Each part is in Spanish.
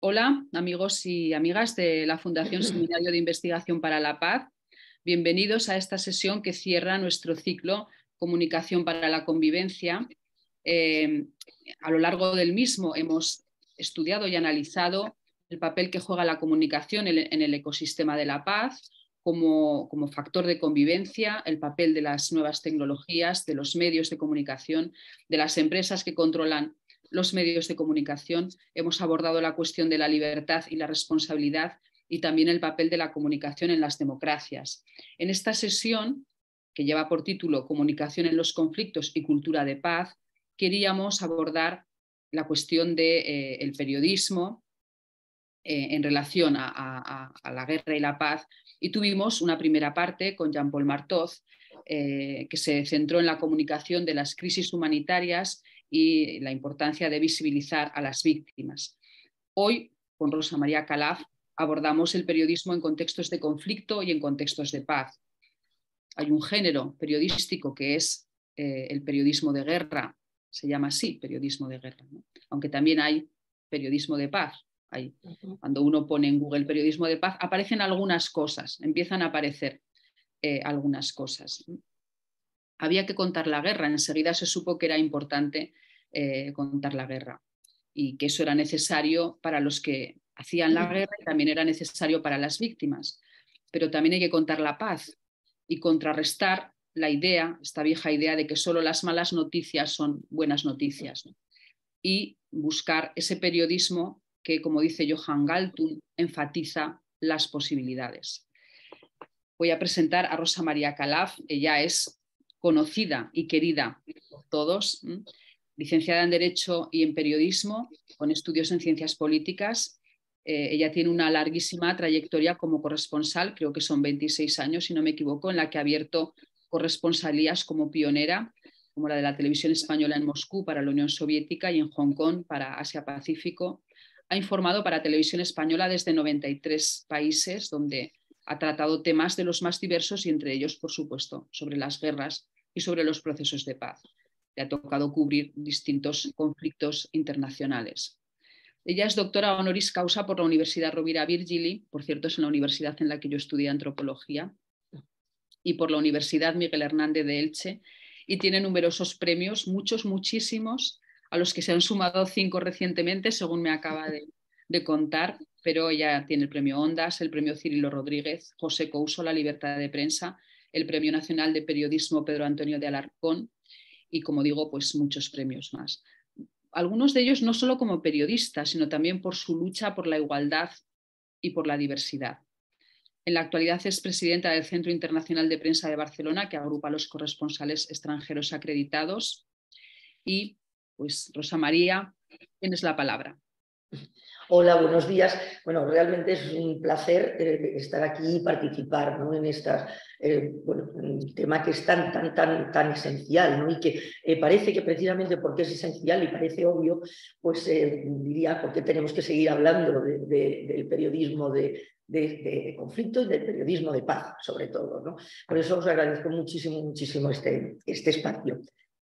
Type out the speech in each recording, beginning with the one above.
Hola, amigos y amigas de la Fundación Seminario de Investigación para la Paz. Bienvenidos a esta sesión que cierra nuestro ciclo Comunicación para la Convivencia. Eh, a lo largo del mismo hemos estudiado y analizado el papel que juega la comunicación en el ecosistema de la paz como, como factor de convivencia, el papel de las nuevas tecnologías, de los medios de comunicación, de las empresas que controlan los medios de comunicación, hemos abordado la cuestión de la libertad y la responsabilidad y también el papel de la comunicación en las democracias. En esta sesión, que lleva por título Comunicación en los conflictos y cultura de paz, queríamos abordar la cuestión del de, eh, periodismo eh, en relación a, la guerra y la paz y tuvimos una primera parte con Jean-Paul Martoz eh, que se centró en la comunicación de las crisis humanitarias y la importancia de visibilizar a las víctimas. Hoy, con Rosa María Calaf, abordamos el periodismo en contextos de conflicto y en contextos de paz. Hay un género periodístico que es eh, el periodismo de guerra, se llama así, periodismo de guerra, aunque también hay periodismo de paz. Cuando uno pone en Google periodismo de paz, aparecen algunas cosas, empiezan a aparecer eh, algunas cosas había que contar la guerra. Enseguida se supo que era importante eh, contar la guerra y que eso era necesario para los que hacían la guerra y también era necesario para las víctimas. Pero también hay que contar la paz y contrarrestar la idea, esta vieja idea de que solo las malas noticias son buenas noticias. Y buscar ese periodismo que, como dice Johan Galtung, enfatiza las posibilidades. Voy a presentar a Rosa María Calaf. Ella es conocida y querida por todos, licenciada en Derecho y en Periodismo, con estudios en Ciencias Políticas. Eh, ella tiene una larguísima trayectoria como corresponsal, creo que son 26 años, si no me equivoco, en la que ha abierto corresponsalías como pionera, como la de la televisión española en Moscú para la Unión Soviética y en Hong Kong para Asia-Pacífico. Ha informado para televisión española desde 93 países, donde ha tratado temas de los más diversos y entre ellos, por supuesto, sobre las guerras y sobre los procesos de paz. Le ha tocado cubrir distintos conflictos internacionales. Ella es doctora honoris causa por la Universidad Rovira Virgili, por cierto es en la universidad en la que yo estudié antropología, y por la Universidad Miguel Hernández de Elche, y tiene numerosos premios, muchos, muchísimos, a los que se han sumado cinco recientemente, según me acaba de, de contar, pero ella tiene el premio Ondas, el premio Cirilo Rodríguez, José Couso, la libertad de prensa, el premio nacional de periodismo Pedro Antonio de Alarcón y, como digo, pues muchos premios más. Algunos de ellos no solo como periodista, sino también por su lucha por la igualdad y por la diversidad. En la actualidad es presidenta del Centro Internacional de Prensa de Barcelona, que agrupa a los corresponsales extranjeros acreditados. Y, pues, Rosa María, tienes la palabra. Hola, buenos días. Bueno, realmente es un placer eh, estar aquí y participar en un tema que es tan, tan, tan, tan esencial y que eh, parece que precisamente porque es esencial y parece obvio, pues diría porque tenemos que seguir hablando del periodismo de, conflicto y del periodismo de paz, sobre todo. Por eso os agradezco muchísimo, muchísimo este, este espacio.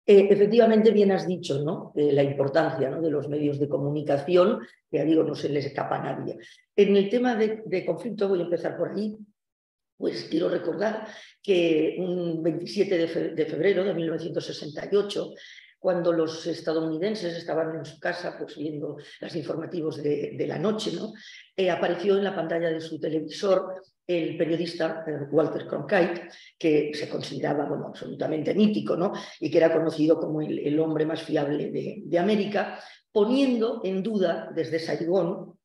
Eh, efectivamente, bien has dicho ¿no? la importancia ¿no? de los medios de comunicación, que ya digo, no se les escapa a nadie. En el tema de, conflicto, voy a empezar por ahí, pues quiero recordar que un 27 de febrero de 1968, cuando los estadounidenses estaban en su casa pues, viendo los informativos de, la noche, ¿no? Eh, apareció en la pantalla de su televisor el periodista eh, Walter Cronkite, que se consideraba bueno, absolutamente mítico ¿no? y que era conocido como el, hombre más fiable de, América, poniendo en duda desde Saigón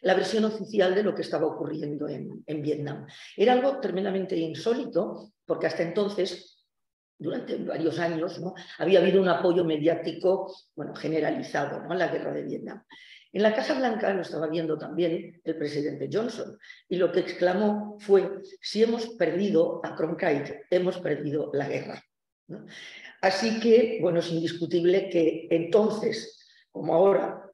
la versión oficial de lo que estaba ocurriendo en, Vietnam. Era algo tremendamente insólito, porque hasta entonces durante varios años, ¿no? había habido un apoyo mediático bueno, generalizado ¿no? la guerra de Vietnam. En la Casa Blanca lo estaba viendo también el presidente Johnson y lo que exclamó fue, si hemos perdido a Cronkite, hemos perdido la guerra. Así que, bueno, es indiscutible que entonces, como ahora,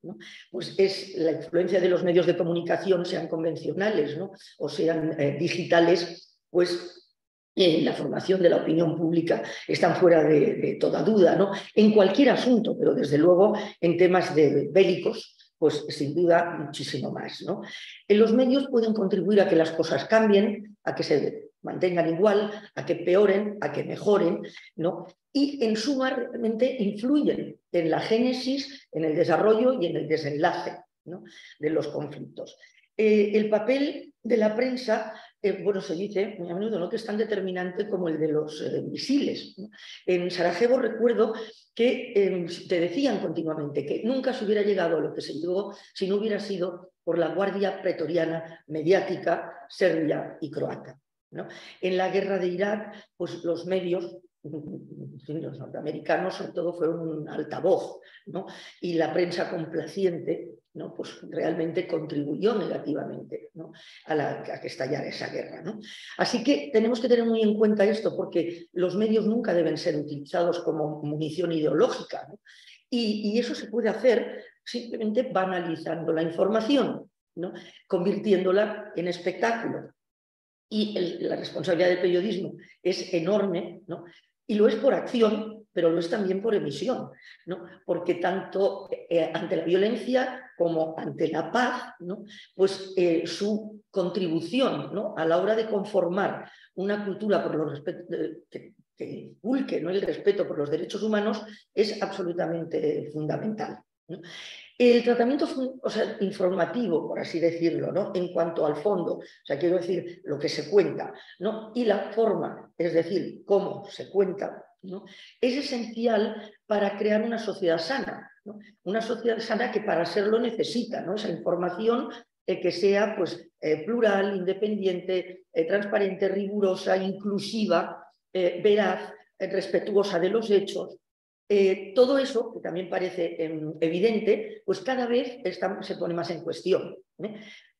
pues es la influencia de los medios de comunicación, sean convencionales o sean eh, digitales, pues en la formación de la opinión pública están fuera de, toda duda, ¿no? En cualquier asunto, pero desde luego en temas bélicos, pues sin duda muchísimo más. ¿no? En los medios pueden contribuir a que las cosas cambien, a que se mantengan igual, a que peoren, a que mejoren, ¿no? y en suma realmente influyen en la génesis, en el desarrollo y en el desenlace de los conflictos. Eh, el papel de la prensa, eh, bueno, se dice muy a menudo ¿no? que es tan determinante como el de los eh, misiles. En Sarajevo recuerdo que em, te decían continuamente que nunca se hubiera llegado a lo que se llegó si no hubiera sido por la Guardia Pretoriana mediática serbia y croata. En la guerra de Irak, pues los medios los norteamericanos sobre todo fueron un altavoz, ¿no? y la prensa complaciente ¿no? pues realmente contribuyó negativamente a, la, que estallara esa guerra. ¿no? Así que tenemos que tener muy en cuenta esto, porque los medios nunca deben ser utilizados como munición ideológica, y, eso se puede hacer simplemente banalizando la información, ¿no? convirtiéndola en espectáculo. Y la responsabilidad del periodismo es enorme, ¿no? Y lo es por acción, pero lo es también por emisión, ¿no? porque tanto eh, ante la violencia como ante la paz, ¿no? pues eh, su contribución ¿no? a la hora de conformar una cultura por los que, que inculque el respeto por los derechos humanos es absolutamente fundamental. El tratamiento o sea, informativo, por así decirlo, ¿no? en cuanto al fondo, o sea, quiero decir lo que se cuenta, ¿no? y la forma, es decir, cómo se cuenta, es esencial para crear una sociedad sana, una sociedad sana que para serlo necesita esa información eh, que sea pues, eh, plural, independiente, eh, transparente, rigurosa, inclusiva, veraz, respetuosa de los hechos, todo eso, que también parece em, evidente, pues cada vez se pone más en cuestión.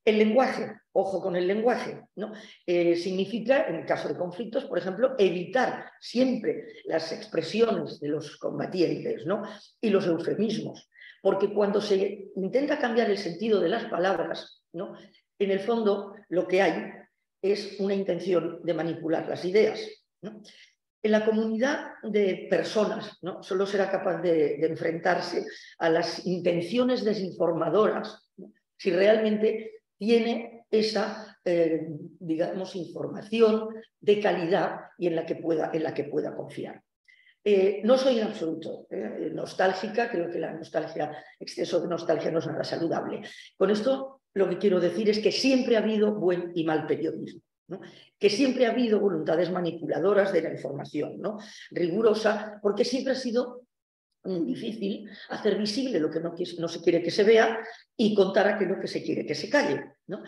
El lenguaje, ojo con el lenguaje, ¿no? Eh, significa, en el caso de conflictos, por ejemplo, evitar siempre las expresiones de los combatientes ¿no? y los eufemismos, porque cuando se intenta cambiar el sentido de las palabras, ¿no? en el fondo lo que hay es una intención de manipular las ideas. en la comunidad de personas ¿no? solo será capaz de, enfrentarse a las intenciones desinformadoras si realmente tiene esa, eh, digamos, información de calidad y en la que pueda, en la que pueda confiar. Eh, no soy en absoluto eh, nostálgica, creo que la nostalgia, exceso de nostalgia no es nada saludable. Con esto lo que quiero decir es que siempre ha habido buen y mal periodismo que siempre ha habido voluntades manipuladoras de la información, ¿no? rigurosa, porque siempre ha sido difícil hacer visible lo que no, se quiere que se vea y contar aquello que se quiere que se calle. ¿no?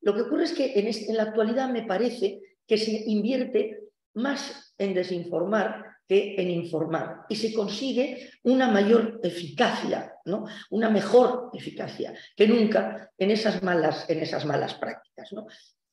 Lo que ocurre es que en, en la actualidad me parece que se invierte más en desinformar que en informar y se consigue una mayor eficacia, ¿no? una mejor eficacia que nunca en esas malas, en esas malas prácticas.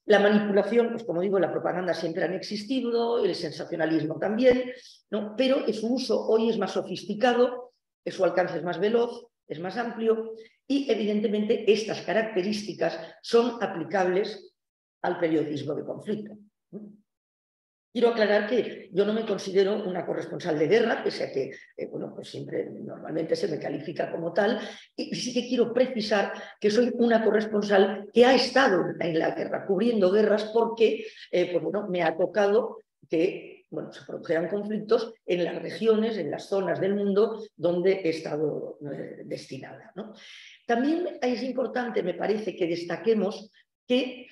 La manipulación, pues como digo, la propaganda siempre han existido, el sensacionalismo también, ¿no? pero su uso hoy es más sofisticado, su alcance es más veloz, es más amplio y evidentemente estas características son aplicables al periodismo de conflicto. Quiero aclarar que yo no me considero una corresponsal de guerra, pese a que eh, bueno, pues siempre normalmente se me califica como tal, y sí que quiero precisar que soy una corresponsal que ha estado en la guerra, cubriendo guerras, porque eh, pues bueno, me ha tocado que bueno, se produjeran conflictos en las regiones, en las zonas del mundo donde he estado eh, destinada. También es importante, me parece, que destaquemos que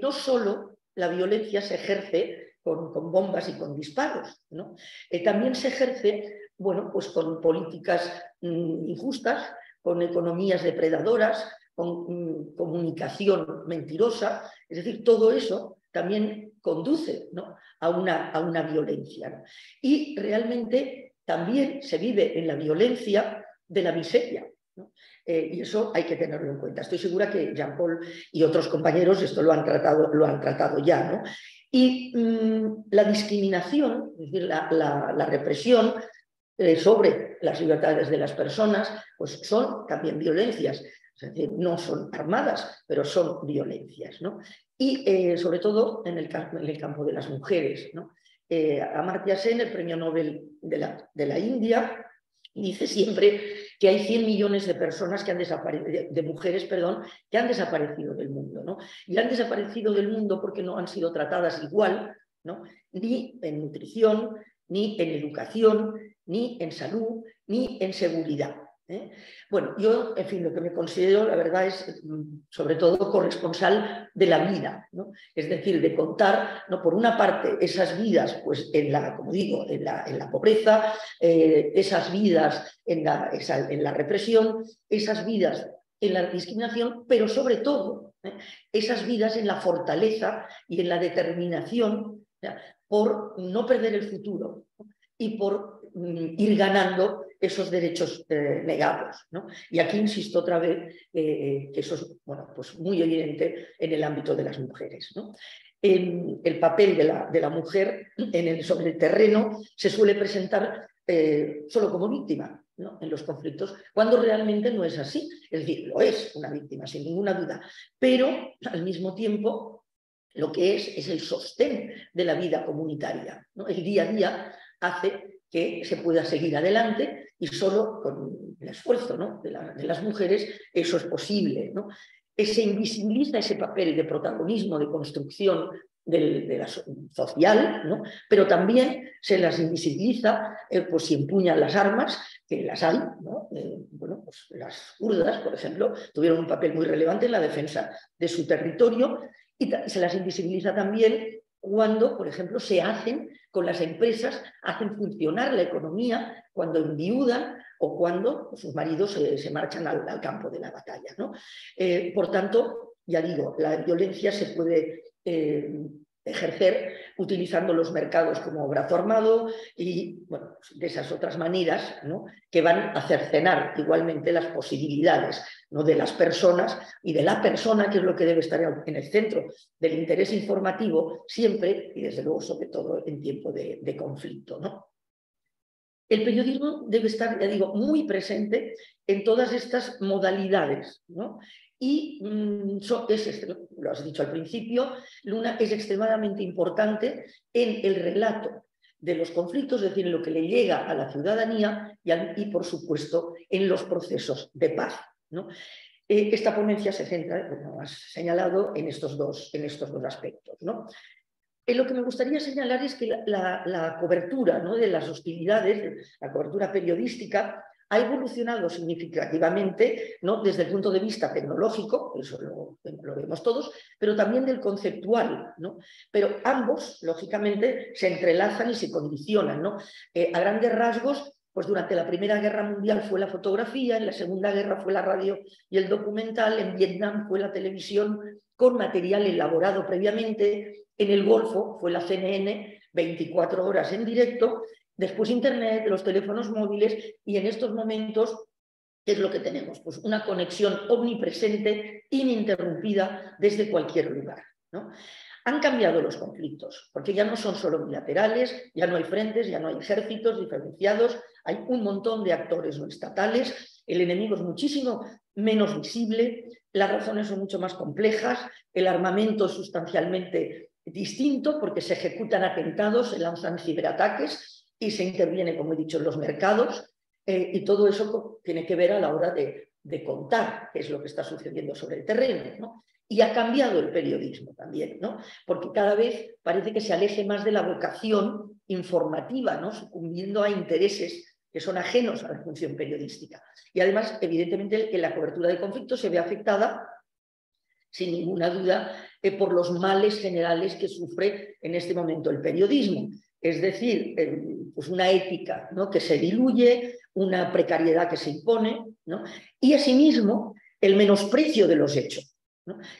no solo la violencia se ejerce con, bombas y con disparos. ¿no? Eh, también se ejerce bueno, pues con políticas mm, injustas, con economías depredadoras, con mm, comunicación mentirosa, es decir, todo eso también conduce ¿no? a, una, a, una, violencia. Y realmente también se vive en la violencia de la miseria. Eh, y eso hay que tenerlo en cuenta. Estoy segura que Jean-Paul y otros compañeros esto lo han tratado, lo han tratado ya. ¿no? Y mm, la discriminación, es decir, la, represión eh, sobre las libertades de las personas, pues son también violencias. Es decir, no son armadas, pero son violencias. ¿no? Y eh, sobre todo en el, en el, campo de las mujeres. ¿no? Eh, Amartya Sen, el premio Nobel de la, de la India, dice siempre que hay 100 millones de personas que han desaparecido, de mujeres, perdón, que han desaparecido del mundo, ¿no? Y han desaparecido del mundo porque no han sido tratadas igual, ¿no? Ni en nutrición, ni en educación, ni en salud, ni en seguridad. ¿Eh? Bueno, yo, en fin, lo que me considero, la verdad, es mm, sobre todo corresponsal de la vida, ¿no? es decir, de contar, ¿no? por una parte, esas vidas, pues en la, como digo, en la, en la pobreza, eh, esas vidas en la, en la represión, esas vidas en la discriminación, pero sobre todo ¿eh? esas vidas en la fortaleza y en la determinación por no perder el futuro y por mm, ir ganando esos derechos eh, negados. Y aquí insisto otra vez eh, que eso es bueno, pues muy evidente en el ámbito de las mujeres. el papel de la, de la mujer en el, sobre el terreno se suele presentar eh, solo como víctima en los conflictos, cuando realmente no es así. Es decir, lo es una víctima, sin ninguna duda, pero al mismo tiempo lo que es es el sostén de la vida comunitaria. El día a día hace que se pueda seguir adelante y solo con el esfuerzo de, las mujeres eso es posible. ¿no? Se invisibiliza ese papel de protagonismo, de construcción de la social, ¿no? pero también se las invisibiliza eh, pues si empuñan las armas, que las hay. ¿no? Eh, bueno, pues las kurdas, por ejemplo, tuvieron un papel muy relevante en la defensa de su territorio y se las invisibiliza también cuando, por ejemplo, se hacen con las empresas, hacen funcionar la economía cuando enviudan o cuando sus maridos se, marchan al, campo de la batalla. ¿no? Eh, por tanto, ya digo, la violencia se puede eh, ejercer utilizando los mercados como brazo armado y de esas otras maneras que van a cercenar igualmente las posibilidades ¿no? de las personas y de la persona, que es lo que debe estar en el centro del interés informativo siempre y desde luego sobre todo en tiempo de, de conflicto. ¿no? El periodismo debe estar, ya digo, muy presente en todas estas modalidades. ¿no? Y mm, es, lo has dicho al principio, Luna es extremadamente importante en el relato de los conflictos, es decir, en lo que le llega a la ciudadanía y, por supuesto, en los procesos de paz. Eh, esta ponencia se centra, como has señalado, en estos dos, en estos dos aspectos. Eh, lo que me gustaría señalar es que la, cobertura de las hostilidades, la cobertura periodística, ha evolucionado significativamente ¿no? desde el punto de vista tecnológico, eso lo, vemos todos, pero también del conceptual. ¿no? Pero ambos, lógicamente, se entrelazan y se condicionan. ¿no? Eh, a grandes rasgos, pues durante la Primera Guerra Mundial fue la fotografía, en la Segunda Guerra fue la radio y el documental, en Vietnam fue la televisión con material elaborado previamente, en el Golfo fue la CNN 24 horas en directo Después Internet, los teléfonos móviles y en estos momentos, ¿qué es lo que tenemos? Pues una conexión omnipresente, ininterrumpida desde cualquier lugar. ¿no? Han cambiado los conflictos, porque ya no son solo bilaterales, ya no hay frentes, ya no hay ejércitos diferenciados, hay un montón de actores no estatales, el enemigo es muchísimo menos visible, las razones son mucho más complejas, el armamento es sustancialmente distinto porque se ejecutan atentados, se lanzan ciberataques, y se interviene, como he dicho, en los mercados eh, y todo eso tiene que ver a la hora de, contar qué es lo que está sucediendo sobre el terreno. Y ha cambiado el periodismo también, ¿no? porque cada vez parece que se aleje más de la vocación informativa, ¿no? sucumbiendo a intereses que son ajenos a la función periodística. Y además, evidentemente, que la cobertura de conflictos se ve afectada, sin ninguna duda, eh, por los males generales que sufre en este momento el periodismo es decir, pues una ética ¿no? que se diluye, una precariedad que se impone, y asimismo el menosprecio de los hechos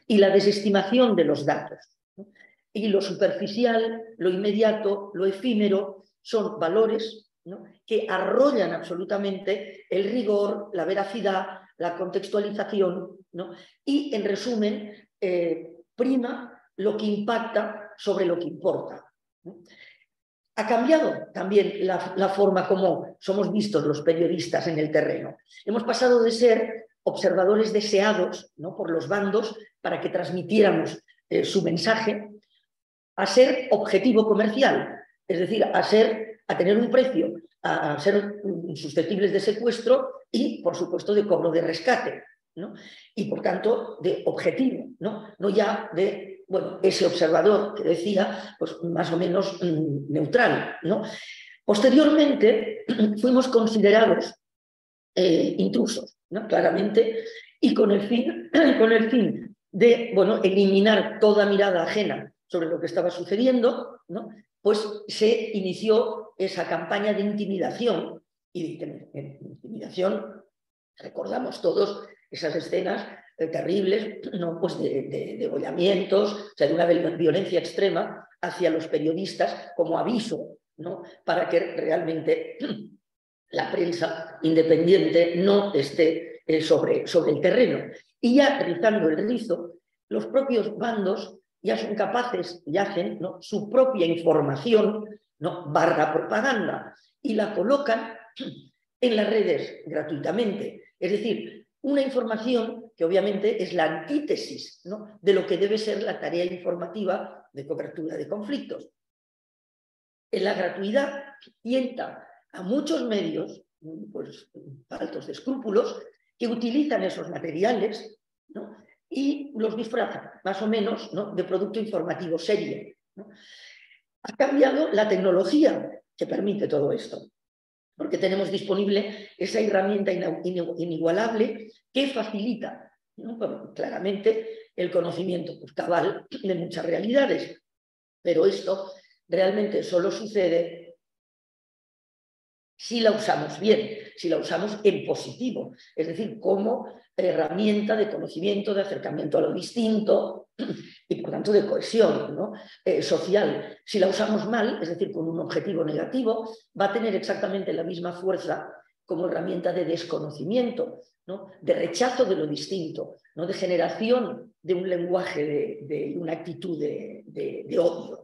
y la desestimación de los datos. Y lo superficial, lo inmediato, lo efímero, son valores que arrollan absolutamente el rigor, la veracidad, la contextualización, y en resumen, eh, prima lo que impacta sobre lo que importa. Ha cambiado también la, forma como somos vistos los periodistas en el terreno. Hemos pasado de ser observadores deseados ¿no? por los bandos para que transmitiéramos eh, su mensaje a ser objetivo comercial, es decir, a, ser, a tener un precio a ser susceptibles de secuestro y, por supuesto, de cobro de rescate. ¿no? Y, por tanto, de objetivo, ¿no? no ya de bueno, ese observador que decía, pues más o menos mm, neutral. ¿no? Posteriormente, fuimos considerados eh, intrusos, ¿no? claramente, y con el fin, con el fin de bueno, eliminar toda mirada ajena sobre lo que estaba sucediendo, ¿no? pues se inició esa campaña de intimidación y de intimidación, recordamos todos esas escenas eh, terribles, ¿no? pues de, degollamientos, o sea, de una violencia extrema hacia los periodistas como aviso ¿no? para que realmente la prensa independiente no esté eh, sobre, sobre el terreno. Y ya rizando el rizo, los propios bandos ya son capaces y hacen ¿no? su propia información ¿no? barra propaganda y la colocan en las redes gratuitamente. Es decir, una información que obviamente es la antítesis de lo que debe ser la tarea informativa de cobertura de conflictos. En la gratuidad tienta a muchos medios, pues, altos de escrúpulos, que utilizan esos materiales y los disfrazan, más o menos, ¿no? de producto informativo serio. Ha cambiado la tecnología que permite todo esto, porque tenemos disponible esa herramienta inigualable que facilita claramente el conocimiento pues, cabal de muchas realidades. Pero esto realmente solo sucede si la usamos bien, si la usamos en positivo, es decir, como herramienta de conocimiento, de acercamiento a lo distinto y por tanto de cohesión eh, social. Si la usamos mal, es decir, con un objetivo negativo, va a tener exactamente la misma fuerza como herramienta de desconocimiento, de rechazo de lo distinto, ¿no? de generación de un lenguaje, de, una actitud de, odio.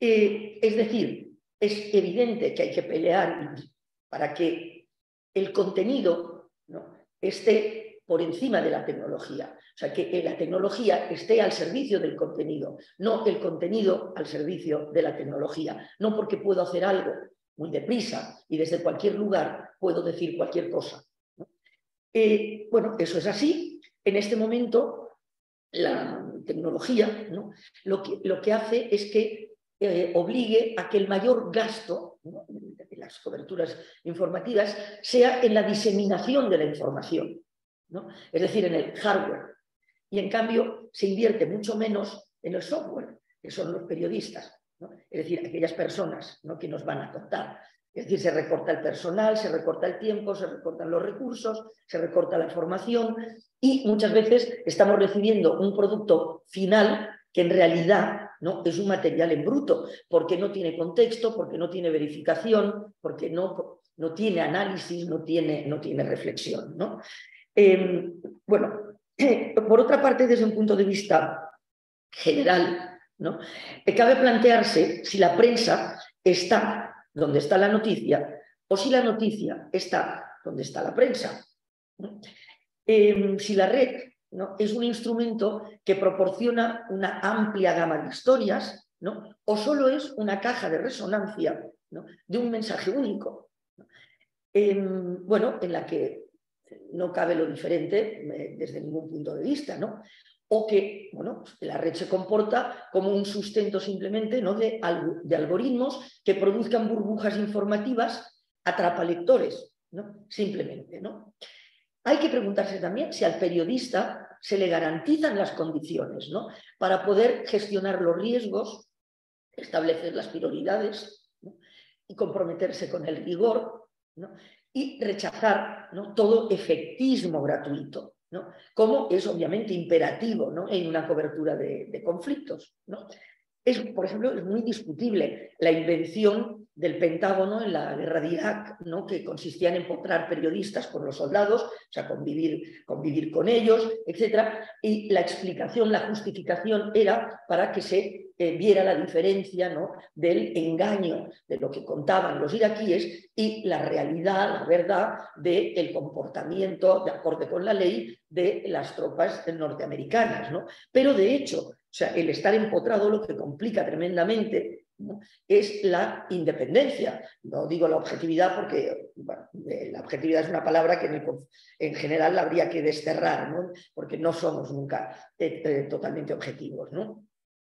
Eh, es decir, es evidente que hay que pelear para que el contenido esté por encima de la tecnología. O sea, que la tecnología esté al servicio del contenido, no el contenido al servicio de la tecnología. No porque puedo hacer algo muy deprisa y desde cualquier lugar puedo decir cualquier cosa. Eh, bueno, eso es así. En este momento, la tecnología lo, que, lo que hace es que eh, obligue a que el mayor gasto de las coberturas informativas sea en la diseminación de la información, es decir, en el hardware. Y en cambio se invierte mucho menos en el software, que son los periodistas, es decir, aquellas personas que nos van a contar. Es decir, se recorta el personal, se recorta el tiempo, se recortan los recursos, se recorta la formación y muchas veces estamos recibiendo un producto final que en realidad ¿no? Es un material en bruto, porque no tiene contexto, porque no tiene verificación, porque no, no tiene análisis, no tiene, no tiene reflexión. ¿no? Em, bueno, por otra parte, desde un punto de vista general, ¿no? cabe plantearse si la prensa está donde está la noticia o si la noticia está donde está la prensa. Em, si la red es un instrumento que proporciona una amplia gama de historias, ¿no? o solo es una caja de resonancia de un mensaje único. bueno, en la que no cabe lo diferente eh, desde ningún punto de vista, ¿no? o que bueno, la red se comporta como un sustento simplemente ¿no? de, de algoritmos que produzcan burbujas informativas atrapa lectores, ¿no? simplemente. ¿no? Hay que preguntarse también si al periodista se le garantizan las condiciones ¿no? para poder gestionar los riesgos, establecer las prioridades y comprometerse con el rigor y rechazar todo efectismo gratuito, como es obviamente imperativo en una cobertura de, de conflictos. Es, por ejemplo, es muy discutible la invención del Pentágono en la guerra de Irak, ¿no? que consistía en empotrar periodistas con los soldados, o sea, convivir, convivir con ellos, etc. Y la explicación, la justificación era para que se eh, viera la diferencia ¿no? del engaño de lo que contaban los iraquíes y la realidad, la verdad del comportamiento de acorde con la ley de las tropas norteamericanas. ¿no? Pero de hecho, o sea, el estar empotrado lo que complica tremendamente es la independencia. No digo la objetividad porque eh, la objetividad es una palabra que en, general habría que desterrar, porque no somos nunca eh, eh, totalmente objetivos.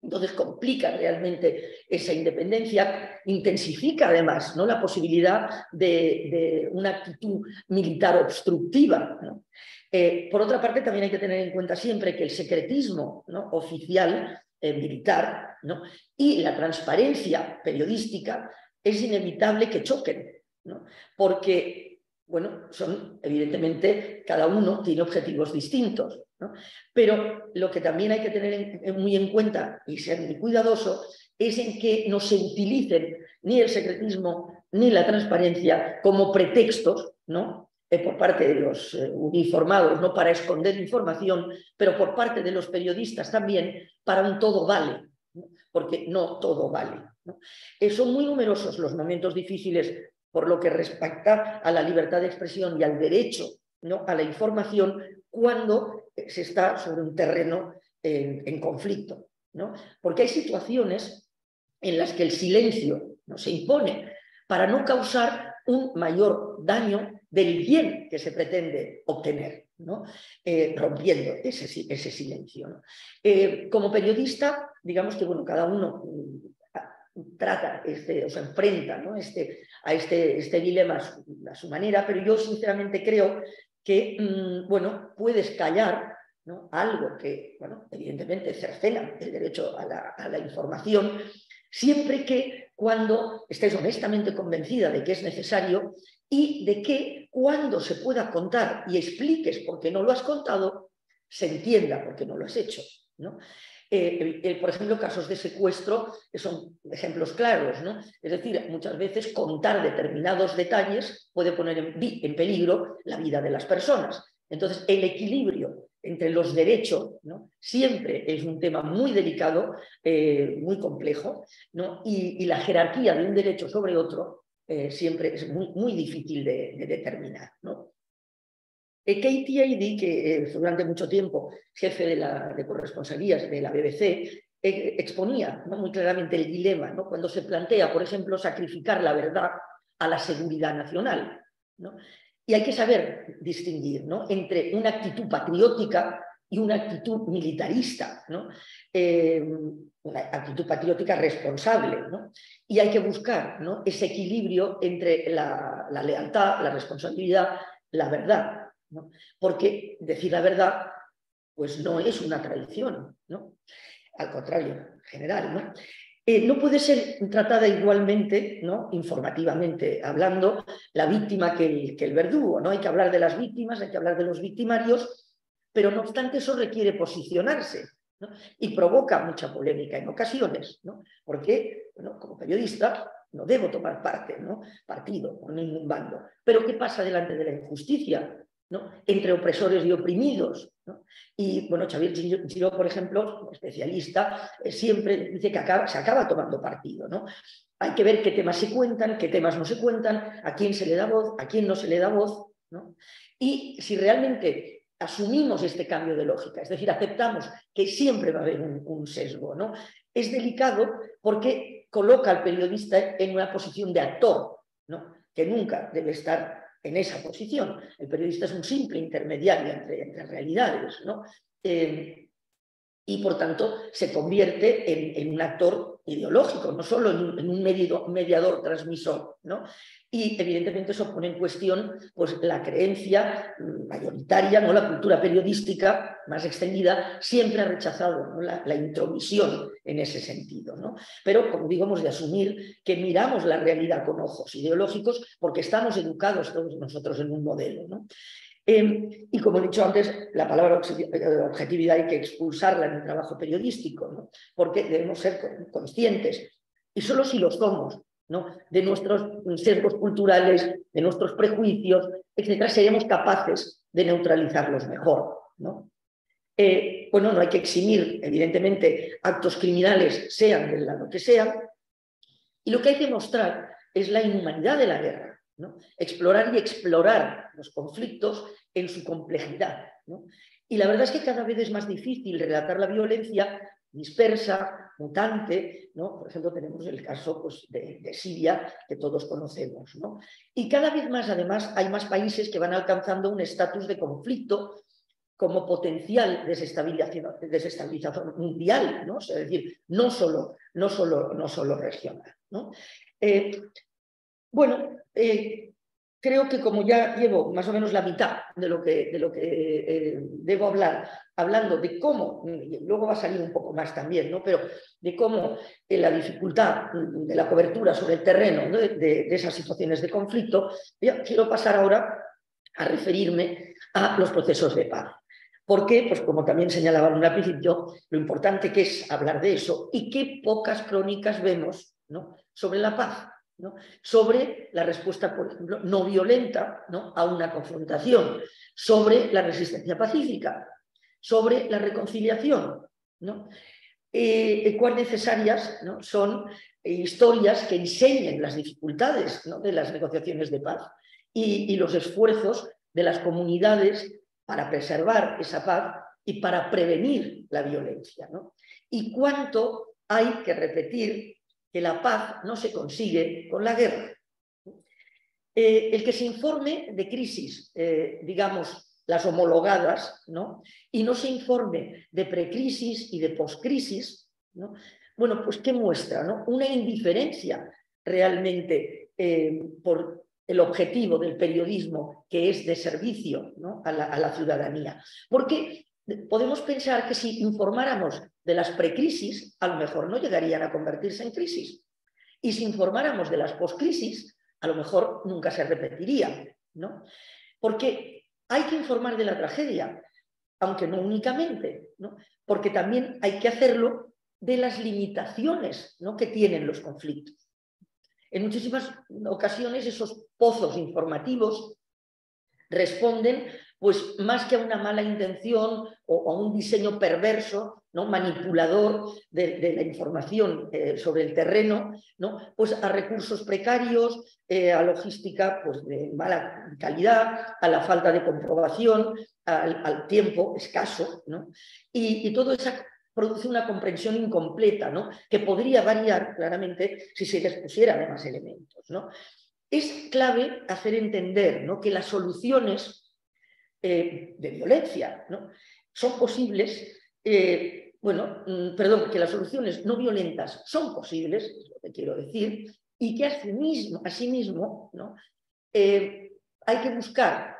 Entonces complica realmente esa independencia, intensifica además ¿no? la posibilidad de, una actitud militar obstructiva. por otra parte, también hay que tener en cuenta siempre que el secretismo ¿no? oficial militar y la transparencia periodística es inevitable que choquen, porque, bueno, son evidentemente, cada uno tiene objetivos distintos, pero lo que también hay que tener muy en cuenta y ser muy cuidadoso es en que no se utilicen ni el secretismo ni la transparencia como pretextos ¿no? Eh, por parte de los eh, uniformados, no para esconder información, pero por parte de los periodistas también para un todo vale, porque no todo vale. Eh, son muy numerosos los momentos difíciles por lo que respecta a la libertad de expresión y al derecho ¿no? a la información cuando se está sobre un terreno en, conflicto. ¿no? Porque hay situaciones en las que el silencio ¿no? se impone para no causar un mayor daño del bien que se pretende obtener. Eh, rompiendo ese, silencio. Eh, como periodista, digamos que bueno, cada uno mm, trata, este, o se enfrenta este, a este, este dilema a su, manera, pero yo sinceramente creo que mm, bueno, puedes callar algo que, bueno, evidentemente cercena el derecho a la, a la información, siempre que cuando estés honestamente convencida de que es necesario y de que cuando se pueda contar y expliques por qué no lo has contado, se entienda por qué no lo has hecho. ¿no? Eh, por ejemplo, casos de secuestro son ejemplos claros. ¿no? Es decir, muchas veces contar determinados detalles puede poner en, peligro la vida de las personas. Entonces, el equilibrio entre los derechos ¿no? siempre es un tema muy delicado, eh, muy complejo, ¿no? y, la jerarquía de un derecho sobre otro eh, siempre es muy, difícil de, determinar. ¿no? Eh, Katie Aidy, que eh, durante mucho tiempo jefe de, la, de corresponsalías de la BBC, exponía muy claramente el dilema ¿no? cuando se plantea, por ejemplo, sacrificar la verdad a la seguridad nacional. ¿no? Y hay que saber distinguir ¿no? entre una actitud patriótica y una actitud militarista, ¿no? una actitud patriótica responsable. ¿no? Y hay que buscar ¿no? ese equilibrio entre la, lealtad, la responsabilidad, la verdad. Porque decir la verdad pues no es una tradición, ¿no? al contrario, en general. ¿no? Eh, no puede ser tratada igualmente, ¿no? informativamente hablando, la víctima que el, que el verdugo. ¿no? Hay que hablar de las víctimas, hay que hablar de los victimarios, pero no obstante eso requiere posicionarse y provoca mucha polémica en ocasiones, ¿no? porque como periodista no debo tomar parte, ¿no? partido por ningún bando. Pero ¿qué pasa delante de la injusticia? ¿no? entre opresores y oprimidos. Y bueno, Xavier Giró, por ejemplo, especialista, eh, siempre dice que se acaba tomando partido. ¿no? Hay que ver qué temas se cuentan, qué temas no se cuentan, a quién se le da voz, a quién no se le da voz. ¿no? Y si realmente asumimos este cambio de lógica, es decir, aceptamos que siempre va a haber un, sesgo. ¿no? Es delicado porque coloca al periodista en una posición de actor, ¿no? que nunca debe estar en esa posición. El periodista es un simple intermediario entre, realidades. ¿no? Eh, y por tanto se convierte en, un actor ideológico, no solo en un, mediador transmisor. ¿no? Y evidentemente eso pone en cuestión pues, la creencia mayoritaria, ¿no? la cultura periodística más extendida, siempre ha rechazado la, intromisión en ese sentido. ¿no? Pero, como digo, hemos de asumir que miramos la realidad con ojos ideológicos porque estamos educados todos nosotros en un modelo. ¿no? Em, y como he dicho antes, la palabra objetividad hay que expulsarla en el trabajo periodístico, ¿no? porque debemos ser conscientes, y solo si lo somos, ¿no? de nuestros sesgos culturales, de nuestros prejuicios, etc., seremos capaces de neutralizarlos mejor. ¿no? Eh, bueno, no hay que eximir, evidentemente, actos criminales, sean del lado que sean, y lo que hay que mostrar es la inhumanidad de la guerra Explorar y explorar los conflictos en su complejidad. Y la verdad es que cada vez es más difícil relatar la violencia dispersa, mutante. Por ejemplo, tenemos el caso pues, de, Siria, que todos conocemos, ¿no? Y cada vez más, además, hay más países que van alcanzando un estatus de conflicto como potencial desestabilización, mundial, es decir, no solo, no solo, no solo regional. ¿no? Eh, bueno, eh, creo que como ya llevo más o menos la mitad de lo que, de lo que eh, debo hablar, hablando de cómo, luego va a salir un poco más también, ¿no? pero de cómo eh, la dificultad de la cobertura sobre el terreno de, esas situaciones de conflicto, quiero pasar ahora a referirme a los procesos de paz. ¿Por qué? Pues como también señalaba un principio, lo importante que es hablar de eso y qué pocas crónicas vemos ¿no? sobre la paz sobre la respuesta, por ejemplo, no violenta a una confrontación, sobre la resistencia pacífica, sobre la reconciliación. ¿no? Eh, cuán necesarias son historias que enseñen las dificultades de las negociaciones de paz y, los esfuerzos de las comunidades para preservar esa paz y para prevenir la violencia. Y cuánto hay que repetir que la paz no se consigue con la guerra. Eh, el que se informe de crisis, eh, digamos, las homologadas, ¿no? y no se informe de precrisis y de poscrisis, ¿no? bueno, pues ¿qué muestra? No? Una indiferencia realmente eh, por el objetivo del periodismo, que es de servicio la, a, la, ciudadanía. Porque podemos pensar que si informáramos de las precrisis, a lo mejor no llegarían a convertirse en crisis. Y si informáramos de las poscrisis, a lo mejor nunca se repetiría, ¿no? Porque hay que informar de la tragedia, aunque no únicamente, ¿no? Porque también hay que hacerlo de las limitaciones ¿no? que tienen los conflictos. En muchísimas ocasiones esos pozos informativos responden pues más que a una mala intención o a un diseño perverso, ¿no? manipulador de, la información eh, sobre el terreno, ¿no? pues a recursos precarios, eh, a logística pues, de mala calidad, a la falta de comprobación, al, tiempo escaso, ¿no? y, todo eso produce una comprensión incompleta, que podría variar claramente si se les pusiera más elementos. Es clave hacer entender que las soluciones eh, de violencia. Son posibles, bueno, mm, perdón, que las soluciones no violentas son posibles, es lo que quiero decir, y que asimismo, ¿no? Eh, hay que buscar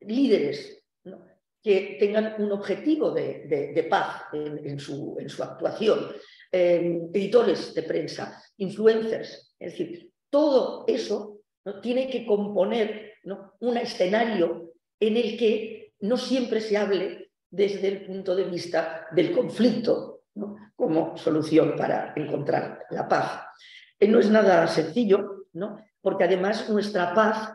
líderes que tengan un objetivo de, paz en, su, en, su, actuación, editores de prensa, influencers, es decir, todo eso ¿no? tiene que componer ¿no? un escenario en el que no siempre se hable desde el punto de vista del conflicto como solución para encontrar la paz. Eh, no es nada sencillo, ¿no? porque además nuestra paz,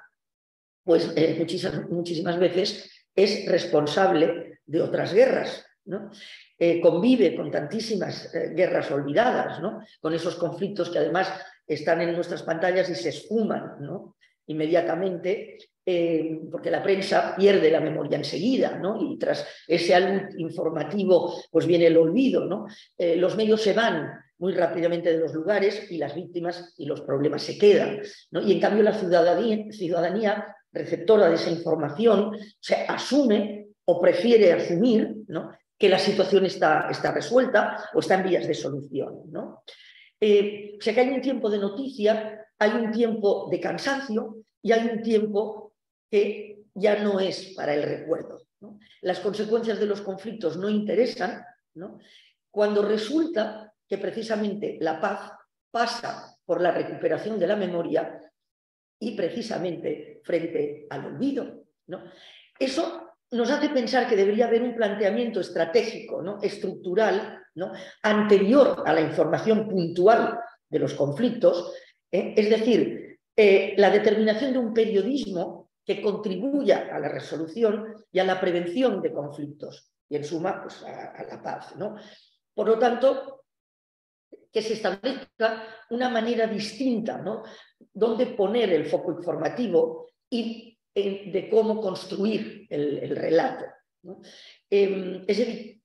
pues eh, muchísimas, muchísimas, veces es responsable de otras guerras. ¿no? Eh, convive con tantísimas guerras olvidadas, ¿no? con esos conflictos que además están en nuestras pantallas y se esfuman ¿no? Inmediatamente eh, porque la prensa pierde la memoria enseguida, ¿no? Y tras ese álbum informativo, pues viene el olvido, ¿no? Eh, los medios se van muy rápidamente de los lugares y las víctimas y los problemas se quedan. Y en cambio la ciudadanía, receptora de esa información se asume o prefiere asumir. Que la situación está, está resuelta o está en vías de solución, ¿no? Eh, hay un tiempo de noticia, hay un tiempo de cansancio y hay un tiempo que ya no es para el recuerdo. Las consecuencias de los conflictos no interesan cuando resulta que precisamente la paz pasa por la recuperación de la memoria y precisamente frente al olvido. Eso nos hace pensar que debería haber un planteamiento estratégico, ¿no? estructural, ¿no? anterior a la información puntual de los conflictos, ¿eh? es decir, eh, la determinación de un periodismo que contribuya a la resolución y a la prevención de conflictos y en suma pues, a, la paz. Por lo tanto, que se establezca una manera distinta ¿no? donde poner el foco informativo y de cómo construir el, relato. Em, es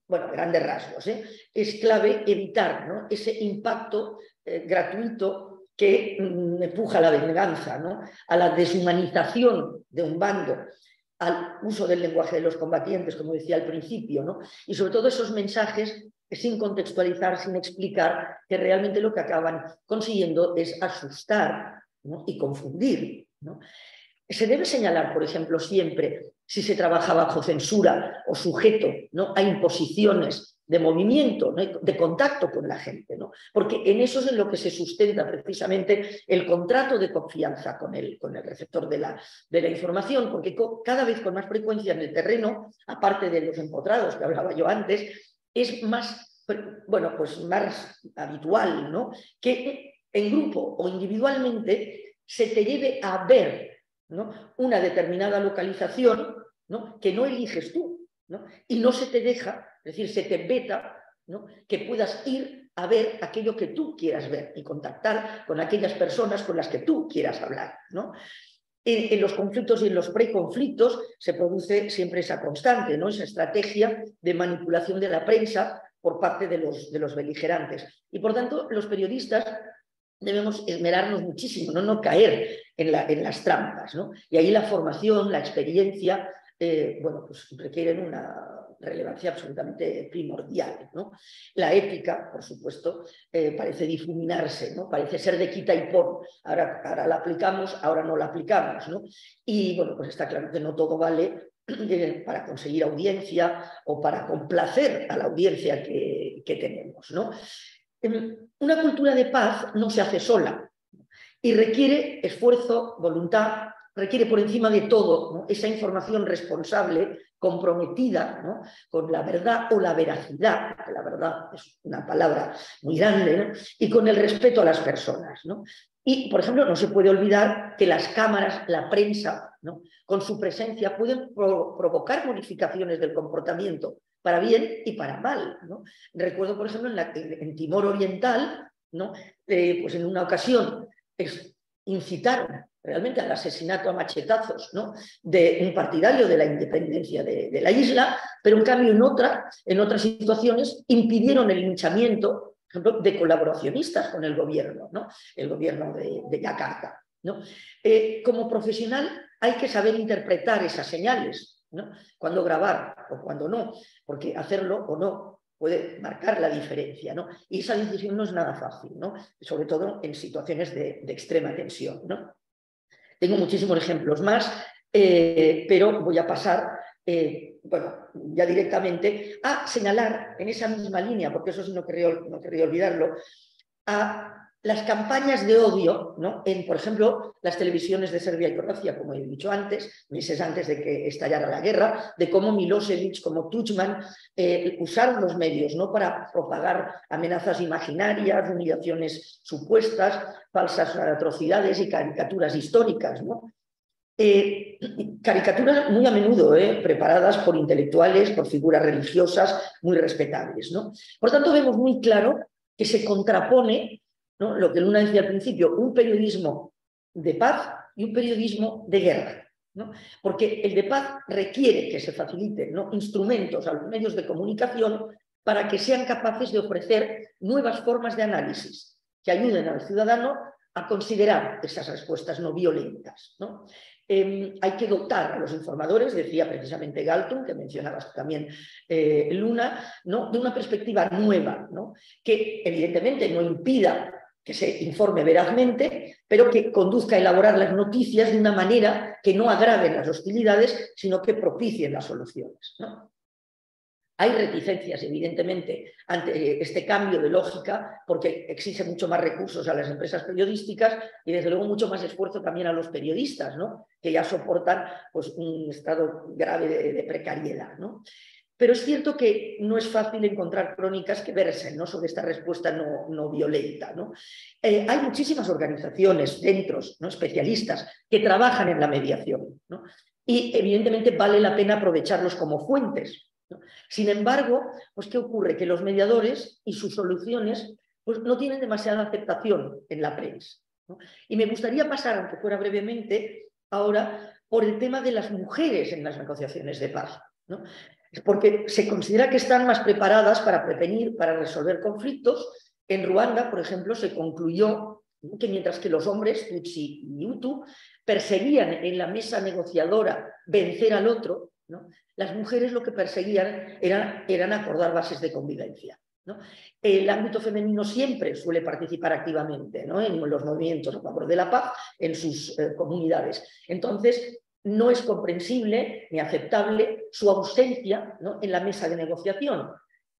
bueno, grandes rasgos, ¿eh? es clave evitar ese impacto eh, gratuito que mm, empuja a la venganza, ¿no? a la deshumanización de un bando, al uso del lenguaje de los combatientes, como decía al principio, ¿no? y sobre todo esos mensajes sin contextualizar, sin explicar, que realmente lo que acaban consiguiendo es asustar y confundir. Se debe señalar, por ejemplo, siempre si se trabaja bajo censura o sujeto ¿no? a imposiciones de movimiento, de contacto con la gente, ¿no? porque en eso es en lo que se sustenta precisamente el contrato de confianza con el, con el receptor de la, de la información, porque cada vez con más frecuencia en el terreno, aparte de los empotrados que hablaba yo antes, es más, bueno, pues más habitual ¿no? que en grupo o individualmente se te lleve a ver ¿no? una determinada localización ¿no? que no eliges tú ¿no? y no se te deja es decir, se te veta ¿no? que puedas ir a ver aquello que tú quieras ver y contactar con aquellas personas con las que tú quieras hablar. ¿no? En, los conflictos y en los preconflictos se produce siempre esa constante, esa estrategia de manipulación de la prensa por parte de los, beligerantes. Y por tanto, los periodistas debemos esmerarnos muchísimo, no, caer en, la, en las trampas. Y ahí la formación, la experiencia, eh, bueno, pues requieren una, relevancia absolutamente primordial. La ética, por supuesto, eh, parece difuminarse, ¿no? parece ser de quita y pon. Ahora, ahora la aplicamos, ahora no la aplicamos. Y bueno, pues está claro que no todo vale eh, para conseguir audiencia o para complacer a la audiencia que, tenemos. Em, una cultura de paz no se hace sola y requiere esfuerzo, voluntad, requiere por encima de todo esa información responsable, comprometida con la verdad o la veracidad, que la verdad es una palabra muy grande, y con el respeto a las personas. Y, por ejemplo, no se puede olvidar que las cámaras, la prensa, con su presencia pueden provocar modificaciones del comportamiento para bien y para mal. Recuerdo, por ejemplo, en, Timor Oriental. Eh, pues en una ocasión incitaron realmente al asesinato a machetazos ¿no? de un partidario de la independencia de, la isla, pero en cambio en, en otras situaciones impidieron el linchamiento, por ejemplo, de colaboracionistas con el gobierno, ¿no? el gobierno de, Yakarta. ¿no? Eh, como profesional hay que saber interpretar esas señales, ¿no? cuando grabar o cuando no, porque hacerlo o no puede marcar la diferencia, ¿no? Y esa decisión no es nada fácil, ¿no? Sobre todo en situaciones de, de extrema tensión, ¿no? Tengo muchísimos ejemplos más, eh, pero voy a pasar, eh, ya directamente a señalar en esa misma línea, porque eso sí no querría, no querría olvidarlo, a las campañas de odio, ¿no? en, por ejemplo, las televisiones de Serbia y Croacia, como he dicho antes, meses antes de que estallara la guerra, de cómo Milosevic, como Tuchman, eh, usaron los medios ¿no? para propagar amenazas imaginarias, humillaciones supuestas, falsas atrocidades y caricaturas históricas. ¿no? Eh, caricaturas muy a menudo ¿eh? preparadas por intelectuales, por figuras religiosas muy respetables. ¿no? Por tanto, vemos muy claro que se contrapone lo que Luna decía al principio, un periodismo de paz y un periodismo de guerra. Porque el de paz requiere que se faciliten instrumentos a los medios de comunicación para que sean capaces de ofrecer nuevas formas de análisis que ayuden al ciudadano a considerar esas respuestas no violentas. Em, hay que dotar a los informadores, decía precisamente Galton, que mencionabas también eh, Luna, ¿no? de una perspectiva nueva, que evidentemente no impida que se informe verazmente, pero que conduzca a elaborar las noticias de una manera que no agrave las hostilidades, sino que propicie las soluciones. Hay reticencias, evidentemente, ante este cambio de lógica, porque exige mucho más recursos a las empresas periodísticas y, desde luego, mucho más esfuerzo también a los periodistas, que ya soportan pues, un estado grave de, precariedad. Pero es cierto que no es fácil encontrar crónicas que versen ¿no? sobre esta respuesta no, violenta. ¿no? Eh, hay muchísimas organizaciones, centros, ¿no? especialistas que trabajan en la mediación y evidentemente vale la pena aprovecharlos como fuentes. Sin embargo, pues, ¿qué ocurre? Que los mediadores y sus soluciones pues, no tienen demasiada aceptación en la prensa. Y me gustaría pasar, aunque fuera brevemente, ahora por el tema de las mujeres en las negociaciones de paz. Es porque se considera que están más preparadas para prevenir, para resolver conflictos. En Ruanda, por ejemplo, se concluyó que mientras que los hombres, Tutsi y Hutu, perseguían en la mesa negociadora vencer al otro, las mujeres lo que perseguían eran, eran acordar bases de convivencia. El ámbito femenino siempre suele participar activamente en los movimientos a favor de la paz en sus eh, comunidades. Entonces, no es comprensible ni aceptable su ausencia en la mesa de negociación,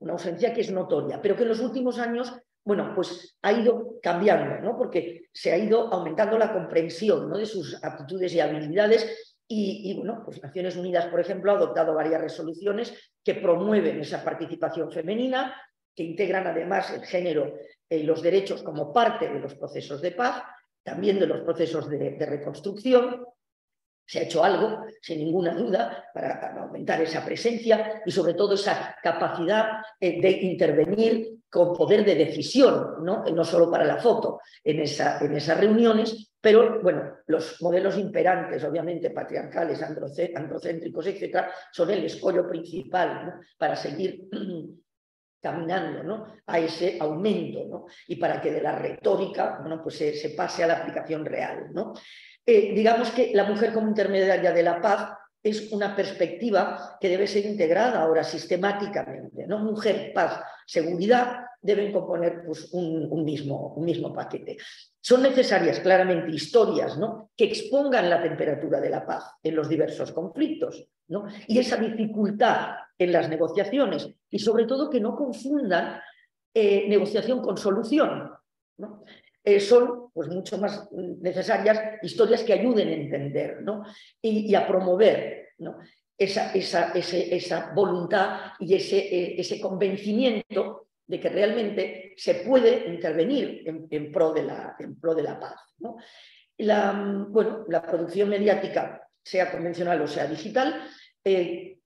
una ausencia que es notoria, pero que en los últimos años, bueno, pues ha ido cambiando, ¿no? porque se ha ido aumentando la comprensión de sus aptitudes y habilidades y, bueno, pues Naciones Unidas, por ejemplo, ha adoptado varias resoluciones que promueven esa participación femenina, que integran además el género y los derechos como parte de los procesos de paz, también de los procesos de reconstrucción, se ha hecho algo, sin ninguna duda, para aumentar esa presencia y sobre todo esa capacidad eh, de intervenir con poder de decisión, no, no solo para la foto en, esa, en esas reuniones, pero bueno, los modelos imperantes, obviamente patriarcales, androcéntricos, etcétera, son el escollo principal para seguir caminando ¿no? a ese aumento ¿no? y para que de la retórica bueno, pues se, se pase a la aplicación real. ¿no? Eh, digamos que la mujer como intermediaria de la paz es una perspectiva que debe ser integrada ahora sistemáticamente. ¿no? Mujer, paz, seguridad deben componer pues, un, mismo, un mismo paquete. Son necesarias claramente historias ¿no? que expongan la temperatura de la paz en los diversos conflictos ¿no? y esa dificultad en las negociaciones y sobre todo que no confundan eh, negociación con solución. ¿no? Eh, son pues, mucho más necesarias historias que ayuden a entender ¿no? y, a promover esa, esa, esa, voluntad y ese, eh, ese, convencimiento de que realmente se puede intervenir en, pro, de la, en pro de la paz. ¿no? La, bueno, la producción mediática, sea convencional o sea digital, eh,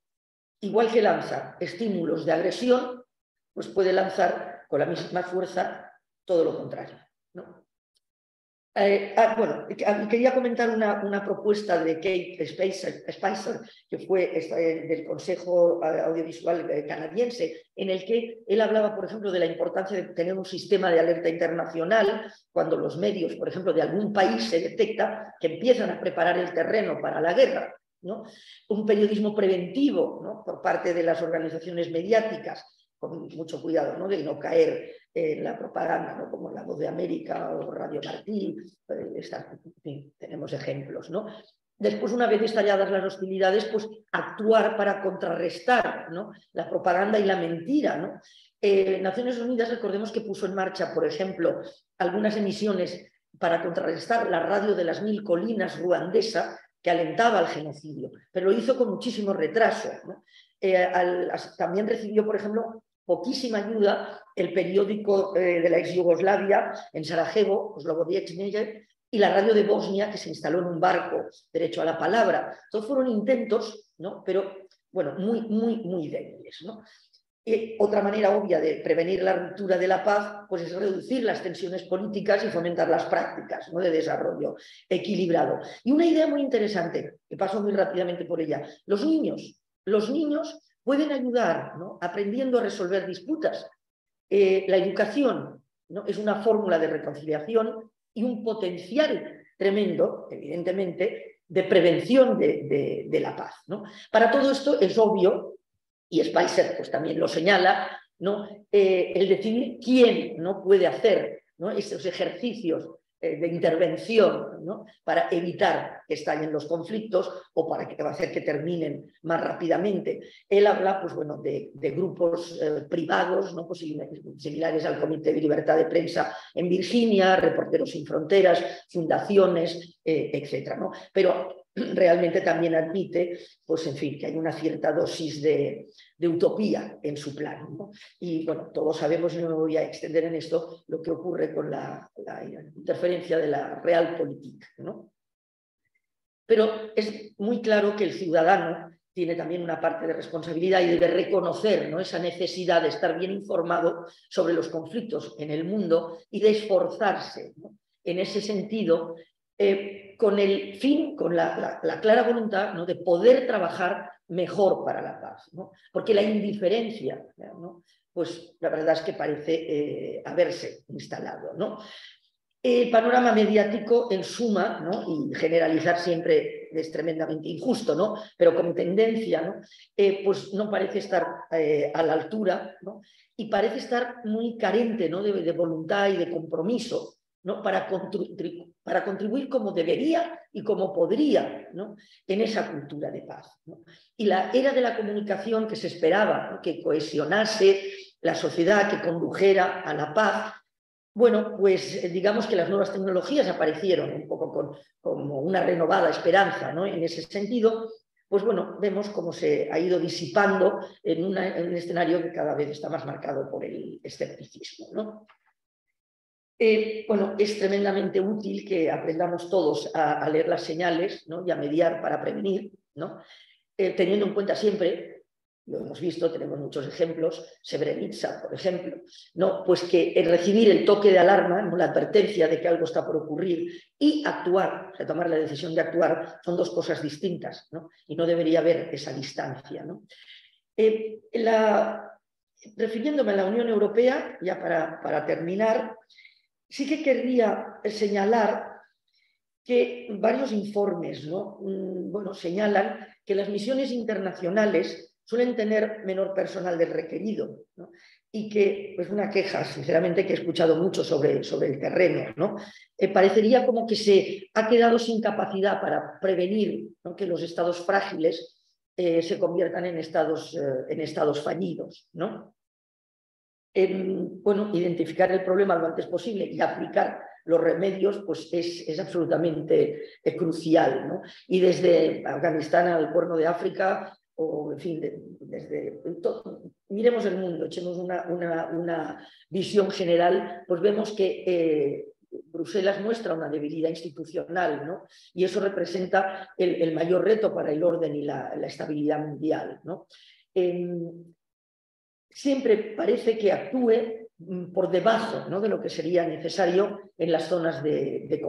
igual que lanza estímulos de agresión, pues puede lanzar con la misma fuerza todo lo contrario. Eh, ah, bueno, quería comentar una, propuesta de Kate Spicer, que fue eh, del Consejo Audiovisual eh, Canadiense, en el que él hablaba, por ejemplo, de la importancia de tener un sistema de alerta internacional cuando los medios, por ejemplo, de algún país se detecta que empiezan a preparar el terreno para la guerra. ¿no? Un periodismo preventivo por parte de las organizaciones mediáticas, con mucho cuidado ¿no? de no caer en la propaganda, ¿no? como La Voz de América o Radio Martí, eh, tenemos ejemplos. ¿no? Después, una vez estalladas las hostilidades, pues actuar para contrarrestar ¿no? la propaganda y la mentira. ¿no? Eh, Naciones Unidas, recordemos que puso en marcha, por ejemplo, algunas emisiones para contrarrestar la radio de las mil colinas ruandesa que alentaba al genocidio, pero lo hizo con muchísimo retraso. Eh, también recibió, por ejemplo, poquísima ayuda el periódico eh, de la ex Yugoslavia en Sarajevo, Osloboviec y la radio de Bosnia que se instaló en un barco, derecho a la palabra. Todos fueron intentos, ¿no? pero bueno, muy, muy, muy débiles. ¿no? Y otra manera obvia de prevenir la ruptura de la paz pues es reducir las tensiones políticas y fomentar las prácticas de desarrollo equilibrado. Y una idea muy interesante, que paso muy rápidamente por ella, los niños. Los niños pueden ayudar aprendiendo a resolver disputas. Eh, la educación es una fórmula de reconciliación y un potencial tremendo, evidentemente, de prevención de, la paz. Para todo esto es obvio, y Spicer pues, también lo señala. Eh, el decidir quién no puede hacer ¿no? esos ejercicios de intervención ¿no? para evitar que estallen los conflictos o para que, hacer que terminen más rápidamente. Él habla pues, bueno, de, grupos eh, privados, ¿no? pues, similares al Comité de Libertad de Prensa en Virginia, Reporteros Sin Fronteras, fundaciones, eh, etc. ¿no? Pero realmente también admite, pues en fin, que hay una cierta dosis de, utopía en su plan. Y bueno, todos sabemos, no me voy a extender en esto, lo que ocurre con la, interferencia de la realpolitik. ¿no? Pero es muy claro que el ciudadano tiene también una parte de responsabilidad y debe reconocer ¿no? esa necesidad de estar bien informado sobre los conflictos en el mundo y de esforzarse en ese sentido eh, con el fin, con la, clara voluntad ¿no? de poder trabajar mejor para la paz, porque la indiferencia, pues la verdad es que parece eh, haberse instalado. ¿no? El panorama mediático, en suma, y generalizar siempre es tremendamente injusto, ¿no? pero como tendencia, ¿no? Eh, pues no parece estar a la altura y parece estar muy carente ¿no? de voluntad y de compromiso ¿no? para, contribuir como debería y como podría ¿no? en esa cultura de paz. Y la era de la comunicación que se esperaba, que cohesionase la sociedad, que condujera a la paz, bueno, pues digamos que las nuevas tecnologías aparecieron un poco con, como una renovada esperanza en ese sentido, pues bueno, vemos cómo se ha ido disipando en, un escenario que cada vez está más marcado por el escepticismo. Eh, bueno, es tremendamente útil que aprendamos todos a, leer las señales y a mediar para prevenir, ¿no? Eh, teniendo en cuenta siempre, lo hemos visto, tenemos muchos ejemplos, Srebrenica, por ejemplo, ¿no? pues que recibir el toque de alarma, la advertencia de que algo está por ocurrir y actuar, o tomar la decisión de actuar, son dos cosas distintas y no debería haber esa distancia. Eh, refiriéndome a la Unión Europea, ya para, para terminar, Sí que querría señalar que varios informes. Mm, bueno, señalan que las misiones internacionales suelen tener menor personal del requerido y que, es pues una queja, sinceramente, que he escuchado mucho sobre, sobre el terreno, ¿no? Eh, parecería como que se ha quedado sin capacidad para prevenir que los estados frágiles eh, se conviertan en estados, eh, en estados fallidos. ¿no? Bueno, identificar el problema lo antes posible y aplicar los remedios, pues es, absolutamente eh, crucial. ¿no? Y desde Afganistán al Cuerno de África, o en fin, desde miremos el mundo, echemos una, una, visión general, pues vemos que eh, Bruselas muestra una debilidad institucional, ¿no? Y eso representa el, mayor reto para el orden y la, estabilidad mundial, ¿no? Siempre parece que actúe mm, por debajo ¿no? de lo que sería necesario en las zonas de,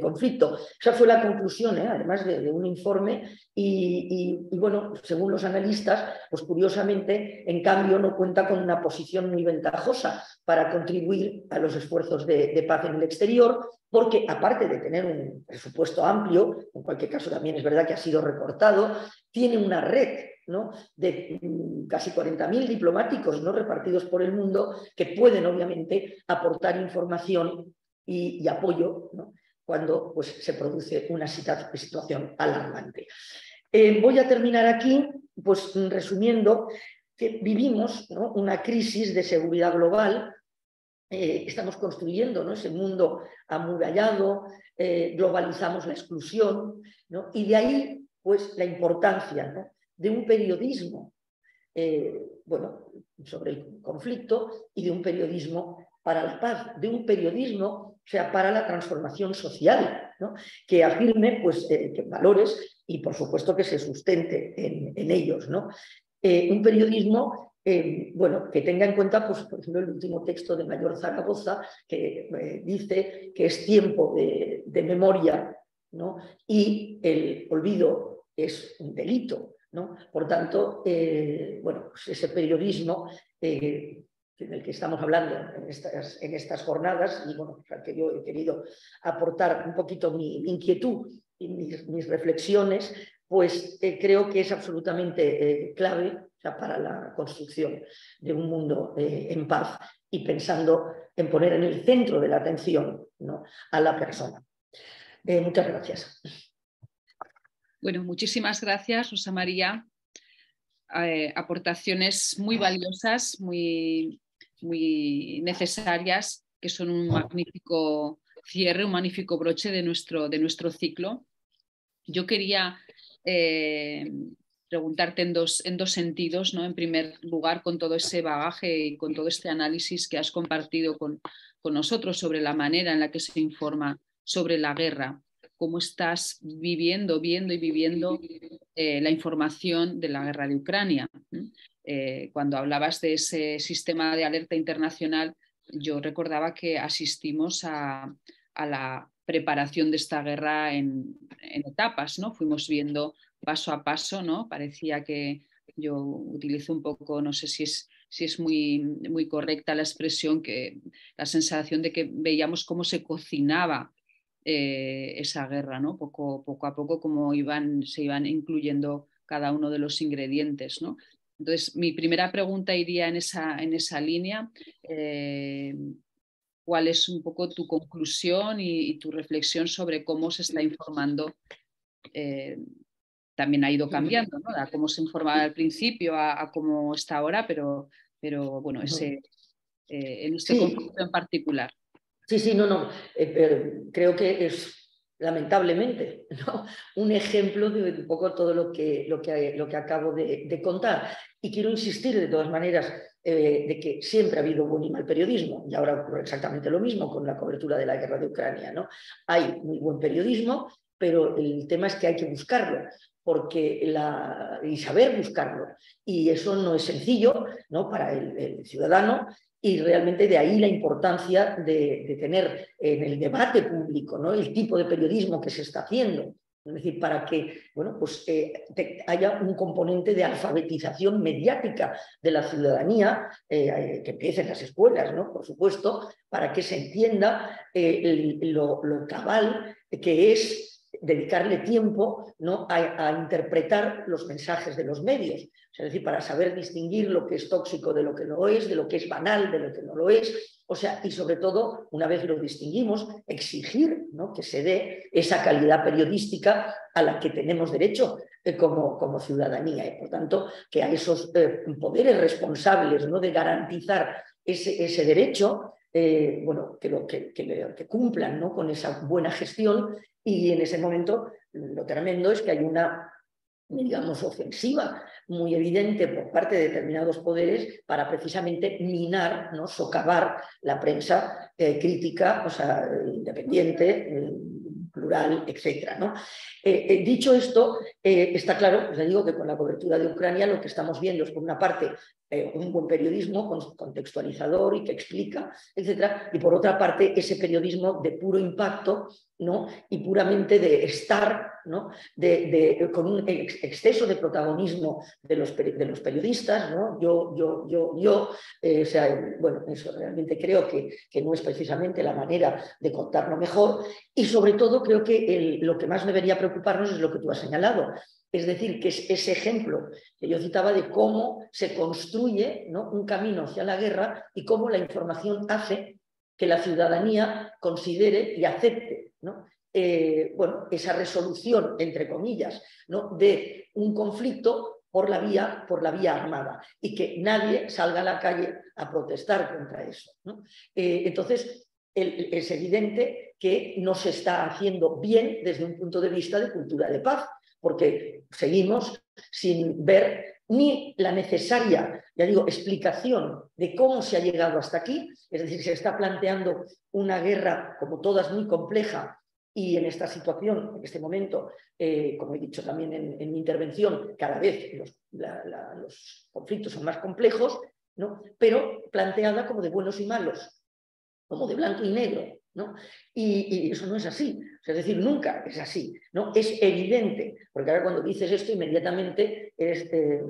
conflicto. Esa fue la conclusión, ¿eh? además de, un informe, y, bueno, según los analistas, pues curiosamente, en cambio, no cuenta con una posición muy ventajosa para contribuir a los esfuerzos de paz en el exterior, porque aparte de tener un presupuesto amplio, en cualquier caso también es verdad que ha sido recortado, tiene una red de mm, casi 40.000 diplomáticos ¿no? repartidos por el mundo que pueden obviamente aportar información y, apoyo cuando pues, se produce una situación alarmante. Eh, voy a terminar aquí pues, resumiendo que vivimos una crisis de seguridad global eh, estamos construyendo ese mundo amurallado, eh, globalizamos la exclusión, y de ahí pues la importancia de un periodismo eh, bueno, sobre el conflicto y de un periodismo para la paz, de un periodismo sea, para la transformación social, que afirme pues, valores y por supuesto que se sustente en, ellos. un periodismo bueno, que tenga en cuenta, pues, por ejemplo, el último texto de Mayor Zaragoza, que dice que es tiempo de, memoria ¿no? y el olvido es un delito. Por tanto, eh, bueno, pues ese periodismo eh, en el que estamos hablando en estas, en estas jornadas y bueno, al que yo he querido aportar un poquito mi, inquietud y mis, reflexiones, pues eh, creo que es absolutamente clave para la construcción de un mundo en paz y pensando en poner en el centro de la atención a la persona. muchas gracias. Bueno, muchísimas gracias, Rosa María. Eh, aportaciones muy valiosas, muy, muy necesarias, que son un magnífico cierre, un magnífico broche de nuestro, de nuestro ciclo. Yo quería eh, preguntarte en dos, en dos sentidos, ¿no? En primer lugar, con todo ese bagaje y con todo este análisis que has compartido con, con nosotros sobre la manera en la que se informa sobre la guerra cómo estás viviendo, viendo y viviendo eh, la información de la guerra de Ucrania. Eh, cuando hablabas de ese sistema de alerta internacional, yo recordaba que asistimos a, la preparación de esta guerra en, etapas, ¿no? Fuimos viendo paso a paso, ¿no? Parecía que yo utilizo un poco, no sé si es, si es muy, muy correcta la expresión, que la sensación de que veíamos cómo se cocinaba eh, esa guerra, ¿no? Poco, poco a poco, como iban, se iban incluyendo cada uno de los ingredientes, ¿no? Entonces, mi primera pregunta iría en esa, en esa línea. Eh, ¿Cuál es un poco tu conclusión y, tu reflexión sobre cómo se está informando? Eh, también ha ido cambiando, ¿no? A cómo se informaba al principio, a, cómo está ahora, pero, pero bueno, ese, en este conflicto en particular. Sí, sí, no, no. Eh, creo que es lamentablemente un ejemplo de un poco todo lo que, lo que, lo que acabo de, contar. Y quiero insistir de todas maneras eh, de que siempre ha habido buen y mal periodismo, y ahora ocurre exactamente lo mismo con la cobertura de la guerra de Ucrania. ¿no? Hay muy buen periodismo, pero el tema es que hay que buscarlo porque y saber buscarlo. Y eso no es sencillo ¿no? para el ciudadano y realmente de ahí la importancia de, tener en el debate público ¿no? el tipo de periodismo que se está haciendo. Es decir, para que bueno, pues, eh, haya un componente de alfabetización mediática de la ciudadanía, eh, que empiece en las escuelas, ¿no? por supuesto, para que se entienda eh, lo, lo cabal que es dedicarle tiempo ¿no? a, interpretar los mensajes de los medios. es decir, para saber distinguir lo que es tóxico de lo que no es, de lo que es banal de lo que no lo es. O sea, y sobre todo, una vez lo distinguimos, exigir ¿no? que se dé esa calidad periodística a la que tenemos derecho eh, como, como, ciudadanía. Y por tanto, que a esos eh, poderes responsables ¿no? de garantizar ese, ese derecho eh, bueno, que, lo, que, cumplan ¿no? con esa buena gestión y en ese momento lo tremendo es que hay una, digamos, ofensiva muy evidente por parte de determinados poderes para precisamente minar, ¿no? socavar la prensa eh, crítica, o sea, independiente, eh, plural, etc. ¿no? dicho esto, está claro, os digo que con la cobertura de Ucrania lo que estamos viendo es, por una parte, eh, un buen periodismo contextualizador y que explica, etc. Y por otra parte, ese periodismo de puro impacto ¿no? y puramente de estar, ¿no? de, con un exceso de protagonismo de los, de los periodistas. ¿no? Yo, yo, yo, yo eh, o sea, bueno, eso realmente creo que, que, no es precisamente la manera de contarlo mejor. Y sobre todo creo que lo que más debería preocuparnos es lo que tú has señalado, es decir, que es ese ejemplo que yo citaba de cómo se construye un camino hacia la guerra y cómo la información hace que la ciudadanía considere y acepte. Eh, bueno, esa resolución, entre comillas, de un conflicto por la, vía, por la vía armada y que nadie salga a la calle a protestar contra eso. Eh, entonces, es evidente que no se está haciendo bien desde un punto de vista de cultura de paz porque seguimos sin ver ni la necesaria, ya digo, explicación de cómo se ha llegado hasta aquí, es decir, se está planteando una guerra como todas muy compleja y en esta situación, en este momento, eh, como he dicho también en, mi intervención, cada vez los, los, conflictos son más complejos, ¿no? pero planteada como de buenos y malos, como de blanco y negro, y, eso no es así, es decir, nunca es así, ¿no? Es evidente, porque ahora cuando dices esto inmediatamente eres eh,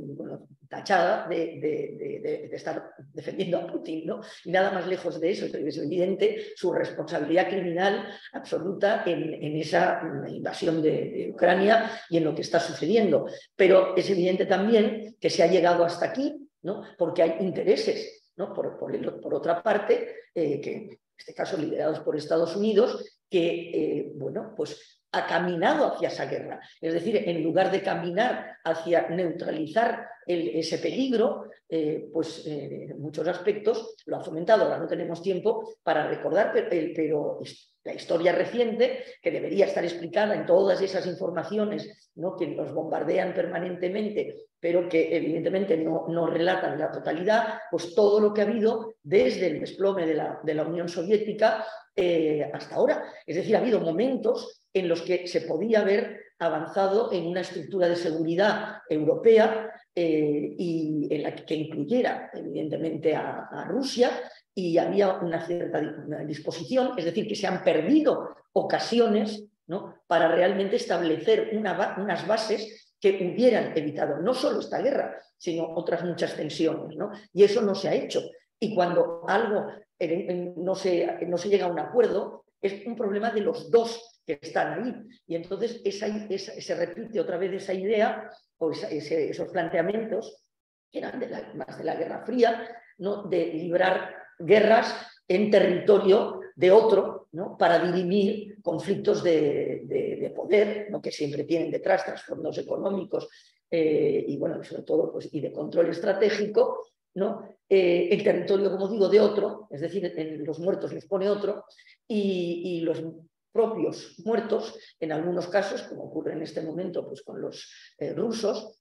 tachada de, estar defendiendo a Putin, ¿no? Y nada más lejos de eso, es evidente su responsabilidad criminal absoluta en, esa invasión de, Ucrania y en lo que está sucediendo. Pero es evidente también que se ha llegado hasta aquí, ¿no? Porque hay intereses, ¿no? Por, por, otra parte, eh, que este caso liderados por Estados Unidos, que eh, bueno, pues ha caminado hacia esa guerra. Es decir, en lugar de caminar hacia neutralizar ese peligro, eh, pues eh, en muchos aspectos lo ha fomentado. Ahora no tenemos tiempo para recordar, pero, la historia reciente, que debería estar explicada en todas esas informaciones ¿no? que nos bombardean permanentemente, pero que evidentemente no, no, relatan la totalidad, pues todo lo que ha habido desde el desplome de la, de la Unión Soviética eh, hasta ahora. Es decir, ha habido momentos en los que se podía haber avanzado en una estructura de seguridad europea eh, y en la que, incluyera evidentemente a, Rusia y había una cierta disposición, es decir, que se han perdido ocasiones ¿no? para realmente establecer unas bases que hubieran evitado no solo esta guerra, sino otras muchas tensiones. ¿no? Y eso no se ha hecho. Y cuando algo no se, no se llega a un acuerdo, es un problema de los dos que están ahí. Y entonces esa, se repite otra vez esa idea o esos planteamientos que eran más de la Guerra Fría, ¿no? de librar guerras en territorio de otro ¿no? para dirimir conflictos de, poder, ¿no? que siempre tienen detrás trasfondos económicos eh, y, bueno, sobre todo, pues, y de control estratégico, ¿no? Eh, el territorio, como digo, de otro, es decir, en los muertos les pone otro, y, los propios muertos, en algunos casos, como ocurre en este momento pues, con los eh, rusos,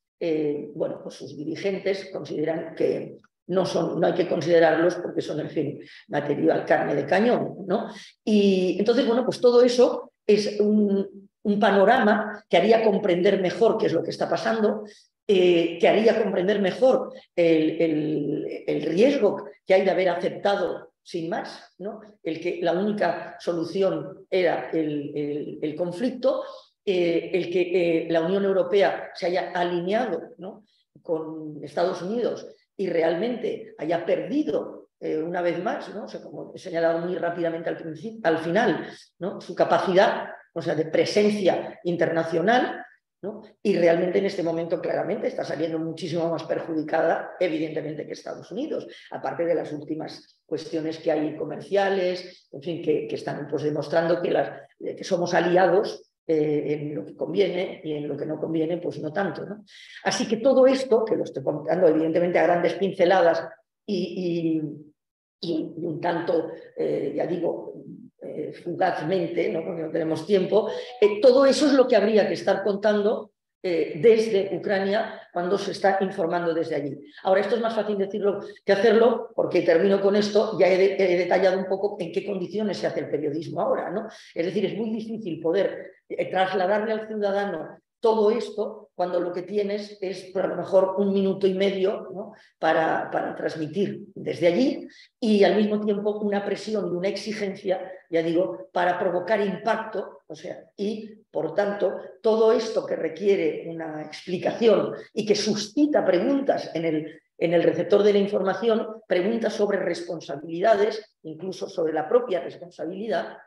bueno, pues sus dirigentes consideran que no, son, no hay que considerarlos porque son, en fin, material carne de cañón, ¿no? Y entonces, bueno, pues todo eso es un, panorama que haría comprender mejor qué es lo que está pasando, eh, que haría comprender mejor el, riesgo que hay de haber aceptado sin más, ¿no? el que la única solución era el, conflicto, eh, el que eh, la Unión Europea se haya alineado ¿no? con Estados Unidos y realmente haya perdido eh, una vez más, ¿no? como he señalado muy rápidamente al, al final, ¿no? su capacidad o sea, de presencia internacional, y realmente en este momento claramente está saliendo muchísimo más perjudicada, evidentemente, que Estados Unidos, aparte de las últimas cuestiones que hay comerciales, en fin, que, están pues, demostrando que, las, que somos aliados eh, en lo que conviene y en lo que no conviene, pues no tanto. Así que todo esto, que lo estoy contando evidentemente a grandes pinceladas y, un tanto, eh, ya digo, eh, fugazmente, ¿no? porque no tenemos tiempo, todo eso es lo que habría que estar contando desde Ucrania cuando se está informando desde allí. Ahora, esto es más fácil decirlo que hacerlo, porque termino con esto, ya he, detallado un poco en qué condiciones se hace el periodismo ahora. ¿no? Es decir, es muy difícil poder eh, trasladarle al ciudadano todo esto cuando lo que tienes es a lo mejor un minuto y medio para, para, transmitir desde allí y al mismo tiempo una presión y una exigencia, ya digo, para provocar impacto, o sea, y por tanto todo esto que requiere una explicación y que suscita preguntas en el, en el receptor de la información, preguntas sobre responsabilidades, incluso sobre la propia responsabilidad,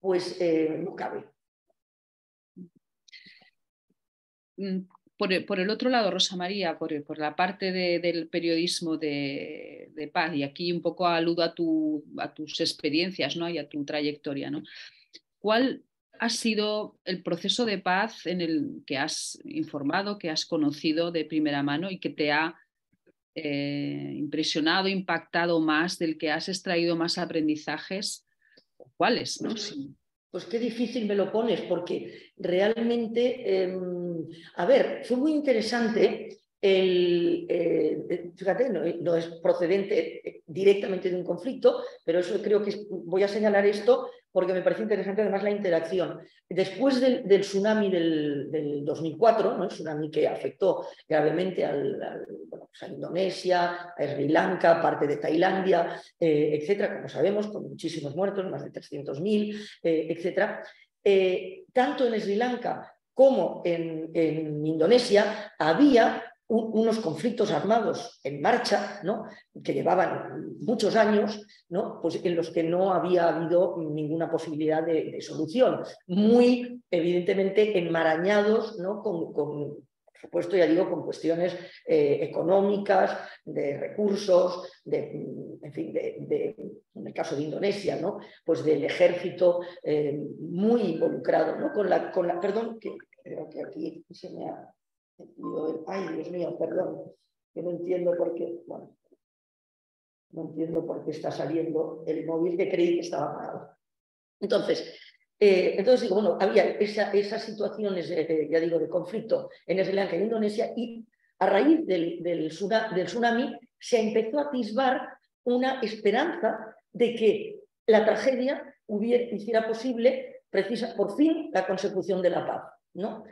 pues eh, no cabe. Mm, por el, otro lado, Rosa María, por, la parte del periodismo de, paz, y aquí un poco aludo a, tus experiencias ¿no? y a tu trayectoria, ¿no? ¿cuál ha sido el proceso de paz en el que has informado, que has conocido de primera mano y que te ha eh, impresionado, impactado más, del que has extraído más aprendizajes? ¿Cuáles? ¿no? Pues qué difícil me lo pones, porque realmente, em, a ver, fue muy interesante el, eh, fíjate, no, es procedente directamente de un conflicto, pero eso creo que voy a señalar esto porque me parece interesante además la interacción. Después del, tsunami del, 2004, ¿no? el tsunami que afectó gravemente pues a Indonesia, a Sri Lanka, parte de Tailandia, eh, etcétera, como sabemos, con muchísimos muertos, más de 300.000, eh, etcétera. Eh, tanto en Sri Lanka como en Indonesia había unos conflictos armados en marcha, ¿no? que llevaban muchos años, ¿no? pues en los que no había habido ninguna posibilidad de, solución, muy evidentemente enmarañados ¿no? con, por supuesto, ya digo, con cuestiones eh, económicas, de recursos, de, en fin, de, en el caso de Indonesia, ¿no? pues del ejército eh, muy involucrado, ¿no? con, la, con la, perdón, que creo que aquí se me ha ay, Dios mío, perdón, que no entiendo por qué, no entiendo por qué está saliendo el móvil que creí que estaba apagado. Entonces, eh, entonces digo, bueno, había esas situaciones, ya digo, de conflicto en Sri Lanka y Indonesia y a raíz del, del, tsunami se empezó a atisbar una esperanza de que la tragedia hubiera, hiciera posible, precisa, por fin, la consecución de la paz. ¿no?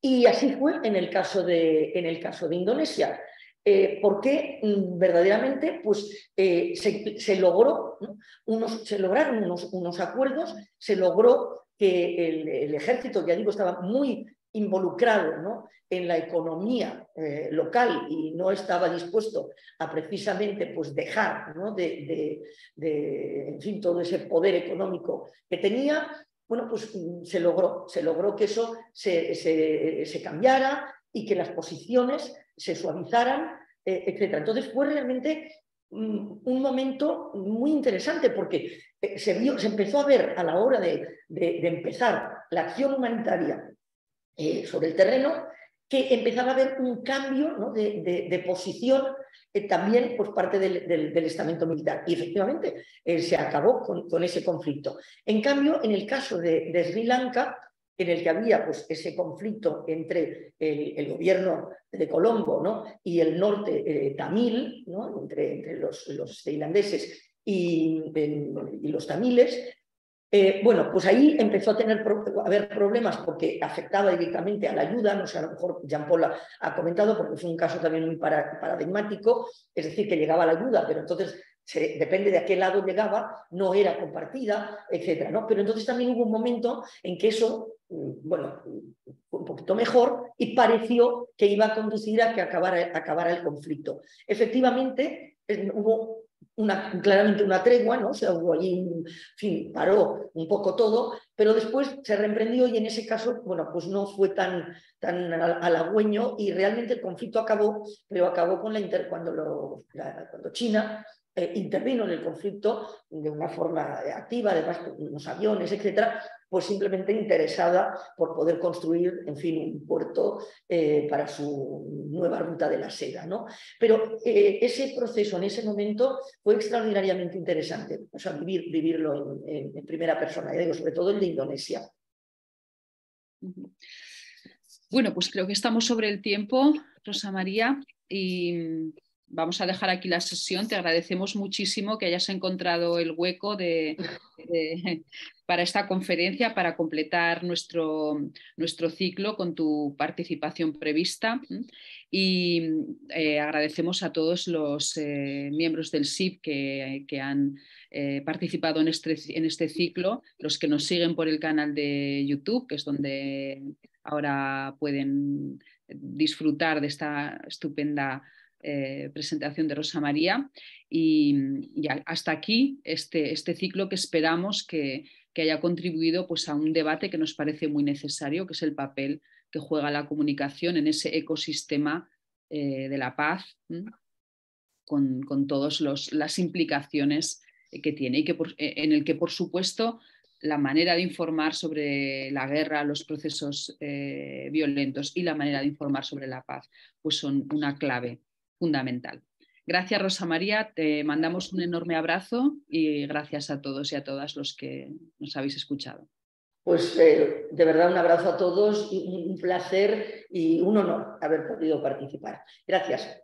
Y así fue en el caso de, en el caso de Indonesia. Eh, porque mm, verdaderamente pues, eh, se, logró, unos, se lograron unos, unos, acuerdos, se logró que el, ejército, ya digo, estaba muy involucrado ¿no? en la economía eh, local y no estaba dispuesto a precisamente pues, dejar de, en fin, todo ese poder económico que tenía, bueno, pues mm, se logró, que eso se, cambiara y que las posiciones se suavizaran, eh, etc. Entonces fue realmente mm, un momento muy interesante porque eh, se, vio, se empezó a ver a la hora de, empezar la acción humanitaria sobre el terreno que empezaba a haber un cambio de, posición eh, también por parte del, estamento militar. Y efectivamente eh, se acabó con, ese conflicto. En cambio, en el caso de, Sri Lanka, en el que había pues, ese conflicto entre el, gobierno de Colombo y el norte eh, tamil, entre, los, los tailandeses y, y, los tamiles, eh, bueno, pues ahí empezó a tener a haber problemas porque afectaba directamente a la ayuda, no sé, a lo mejor Jean Paul ha, comentado, porque es un caso también muy paradigmático, es decir, que llegaba la ayuda, pero entonces depende de a qué lado llegaba, no era compartida, etcétera, ¿no? Pero entonces también hubo un momento en que eso, mm, bueno, fue un poquito mejor y pareció que iba a conducir a que acabara, acabara el conflicto. Efectivamente, hubo claramente una tregua, ¿no? O sea, hubo allí, paró un poco todo, pero después se reemprendió y en ese caso, bueno, pues no fue tan, tan halagüeño y realmente el conflicto acabó, pero acabó con la inter, cuando, lo, cuando China eh, intervino en el conflicto de una forma activa, además con unos aviones, etcétera, pues simplemente interesada por poder construir, en fin, un puerto eh, para su nueva ruta de la seda. ¿no? Pero eh, ese proceso en ese momento fue extraordinariamente interesante, o sea, vivir, vivirlo en, primera persona, digo, sobre todo el de Indonesia. Bueno, pues creo que estamos sobre el tiempo, Rosa María, y vamos a dejar aquí la sesión. Te agradecemos muchísimo que hayas encontrado el hueco para esta conferencia, para completar nuestro, nuestro, ciclo con tu participación prevista. Y eh, agradecemos a todos los eh, miembros del SIP que, han eh, participado en este, en este ciclo, los que nos siguen por el canal de YouTube, que es donde ahora pueden disfrutar de esta estupenda eh, presentación de Rosa María. Y, hasta aquí este, este, ciclo que esperamos que, haya contribuido pues, a un debate que nos parece muy necesario, que es el papel que juega la comunicación en ese ecosistema eh, de la paz, con, todas las implicaciones que tiene y que eh, en el que, por supuesto, la manera de informar sobre la guerra, los procesos violentos y la manera de informar sobre la paz, pues son una clave fundamental. Gracias, Rosa María. Te mandamos un enorme abrazo y gracias a todos y a todas los que nos habéis escuchado. Pues eh, de verdad un abrazo a todos, un placer y un honor haber podido participar. Gracias.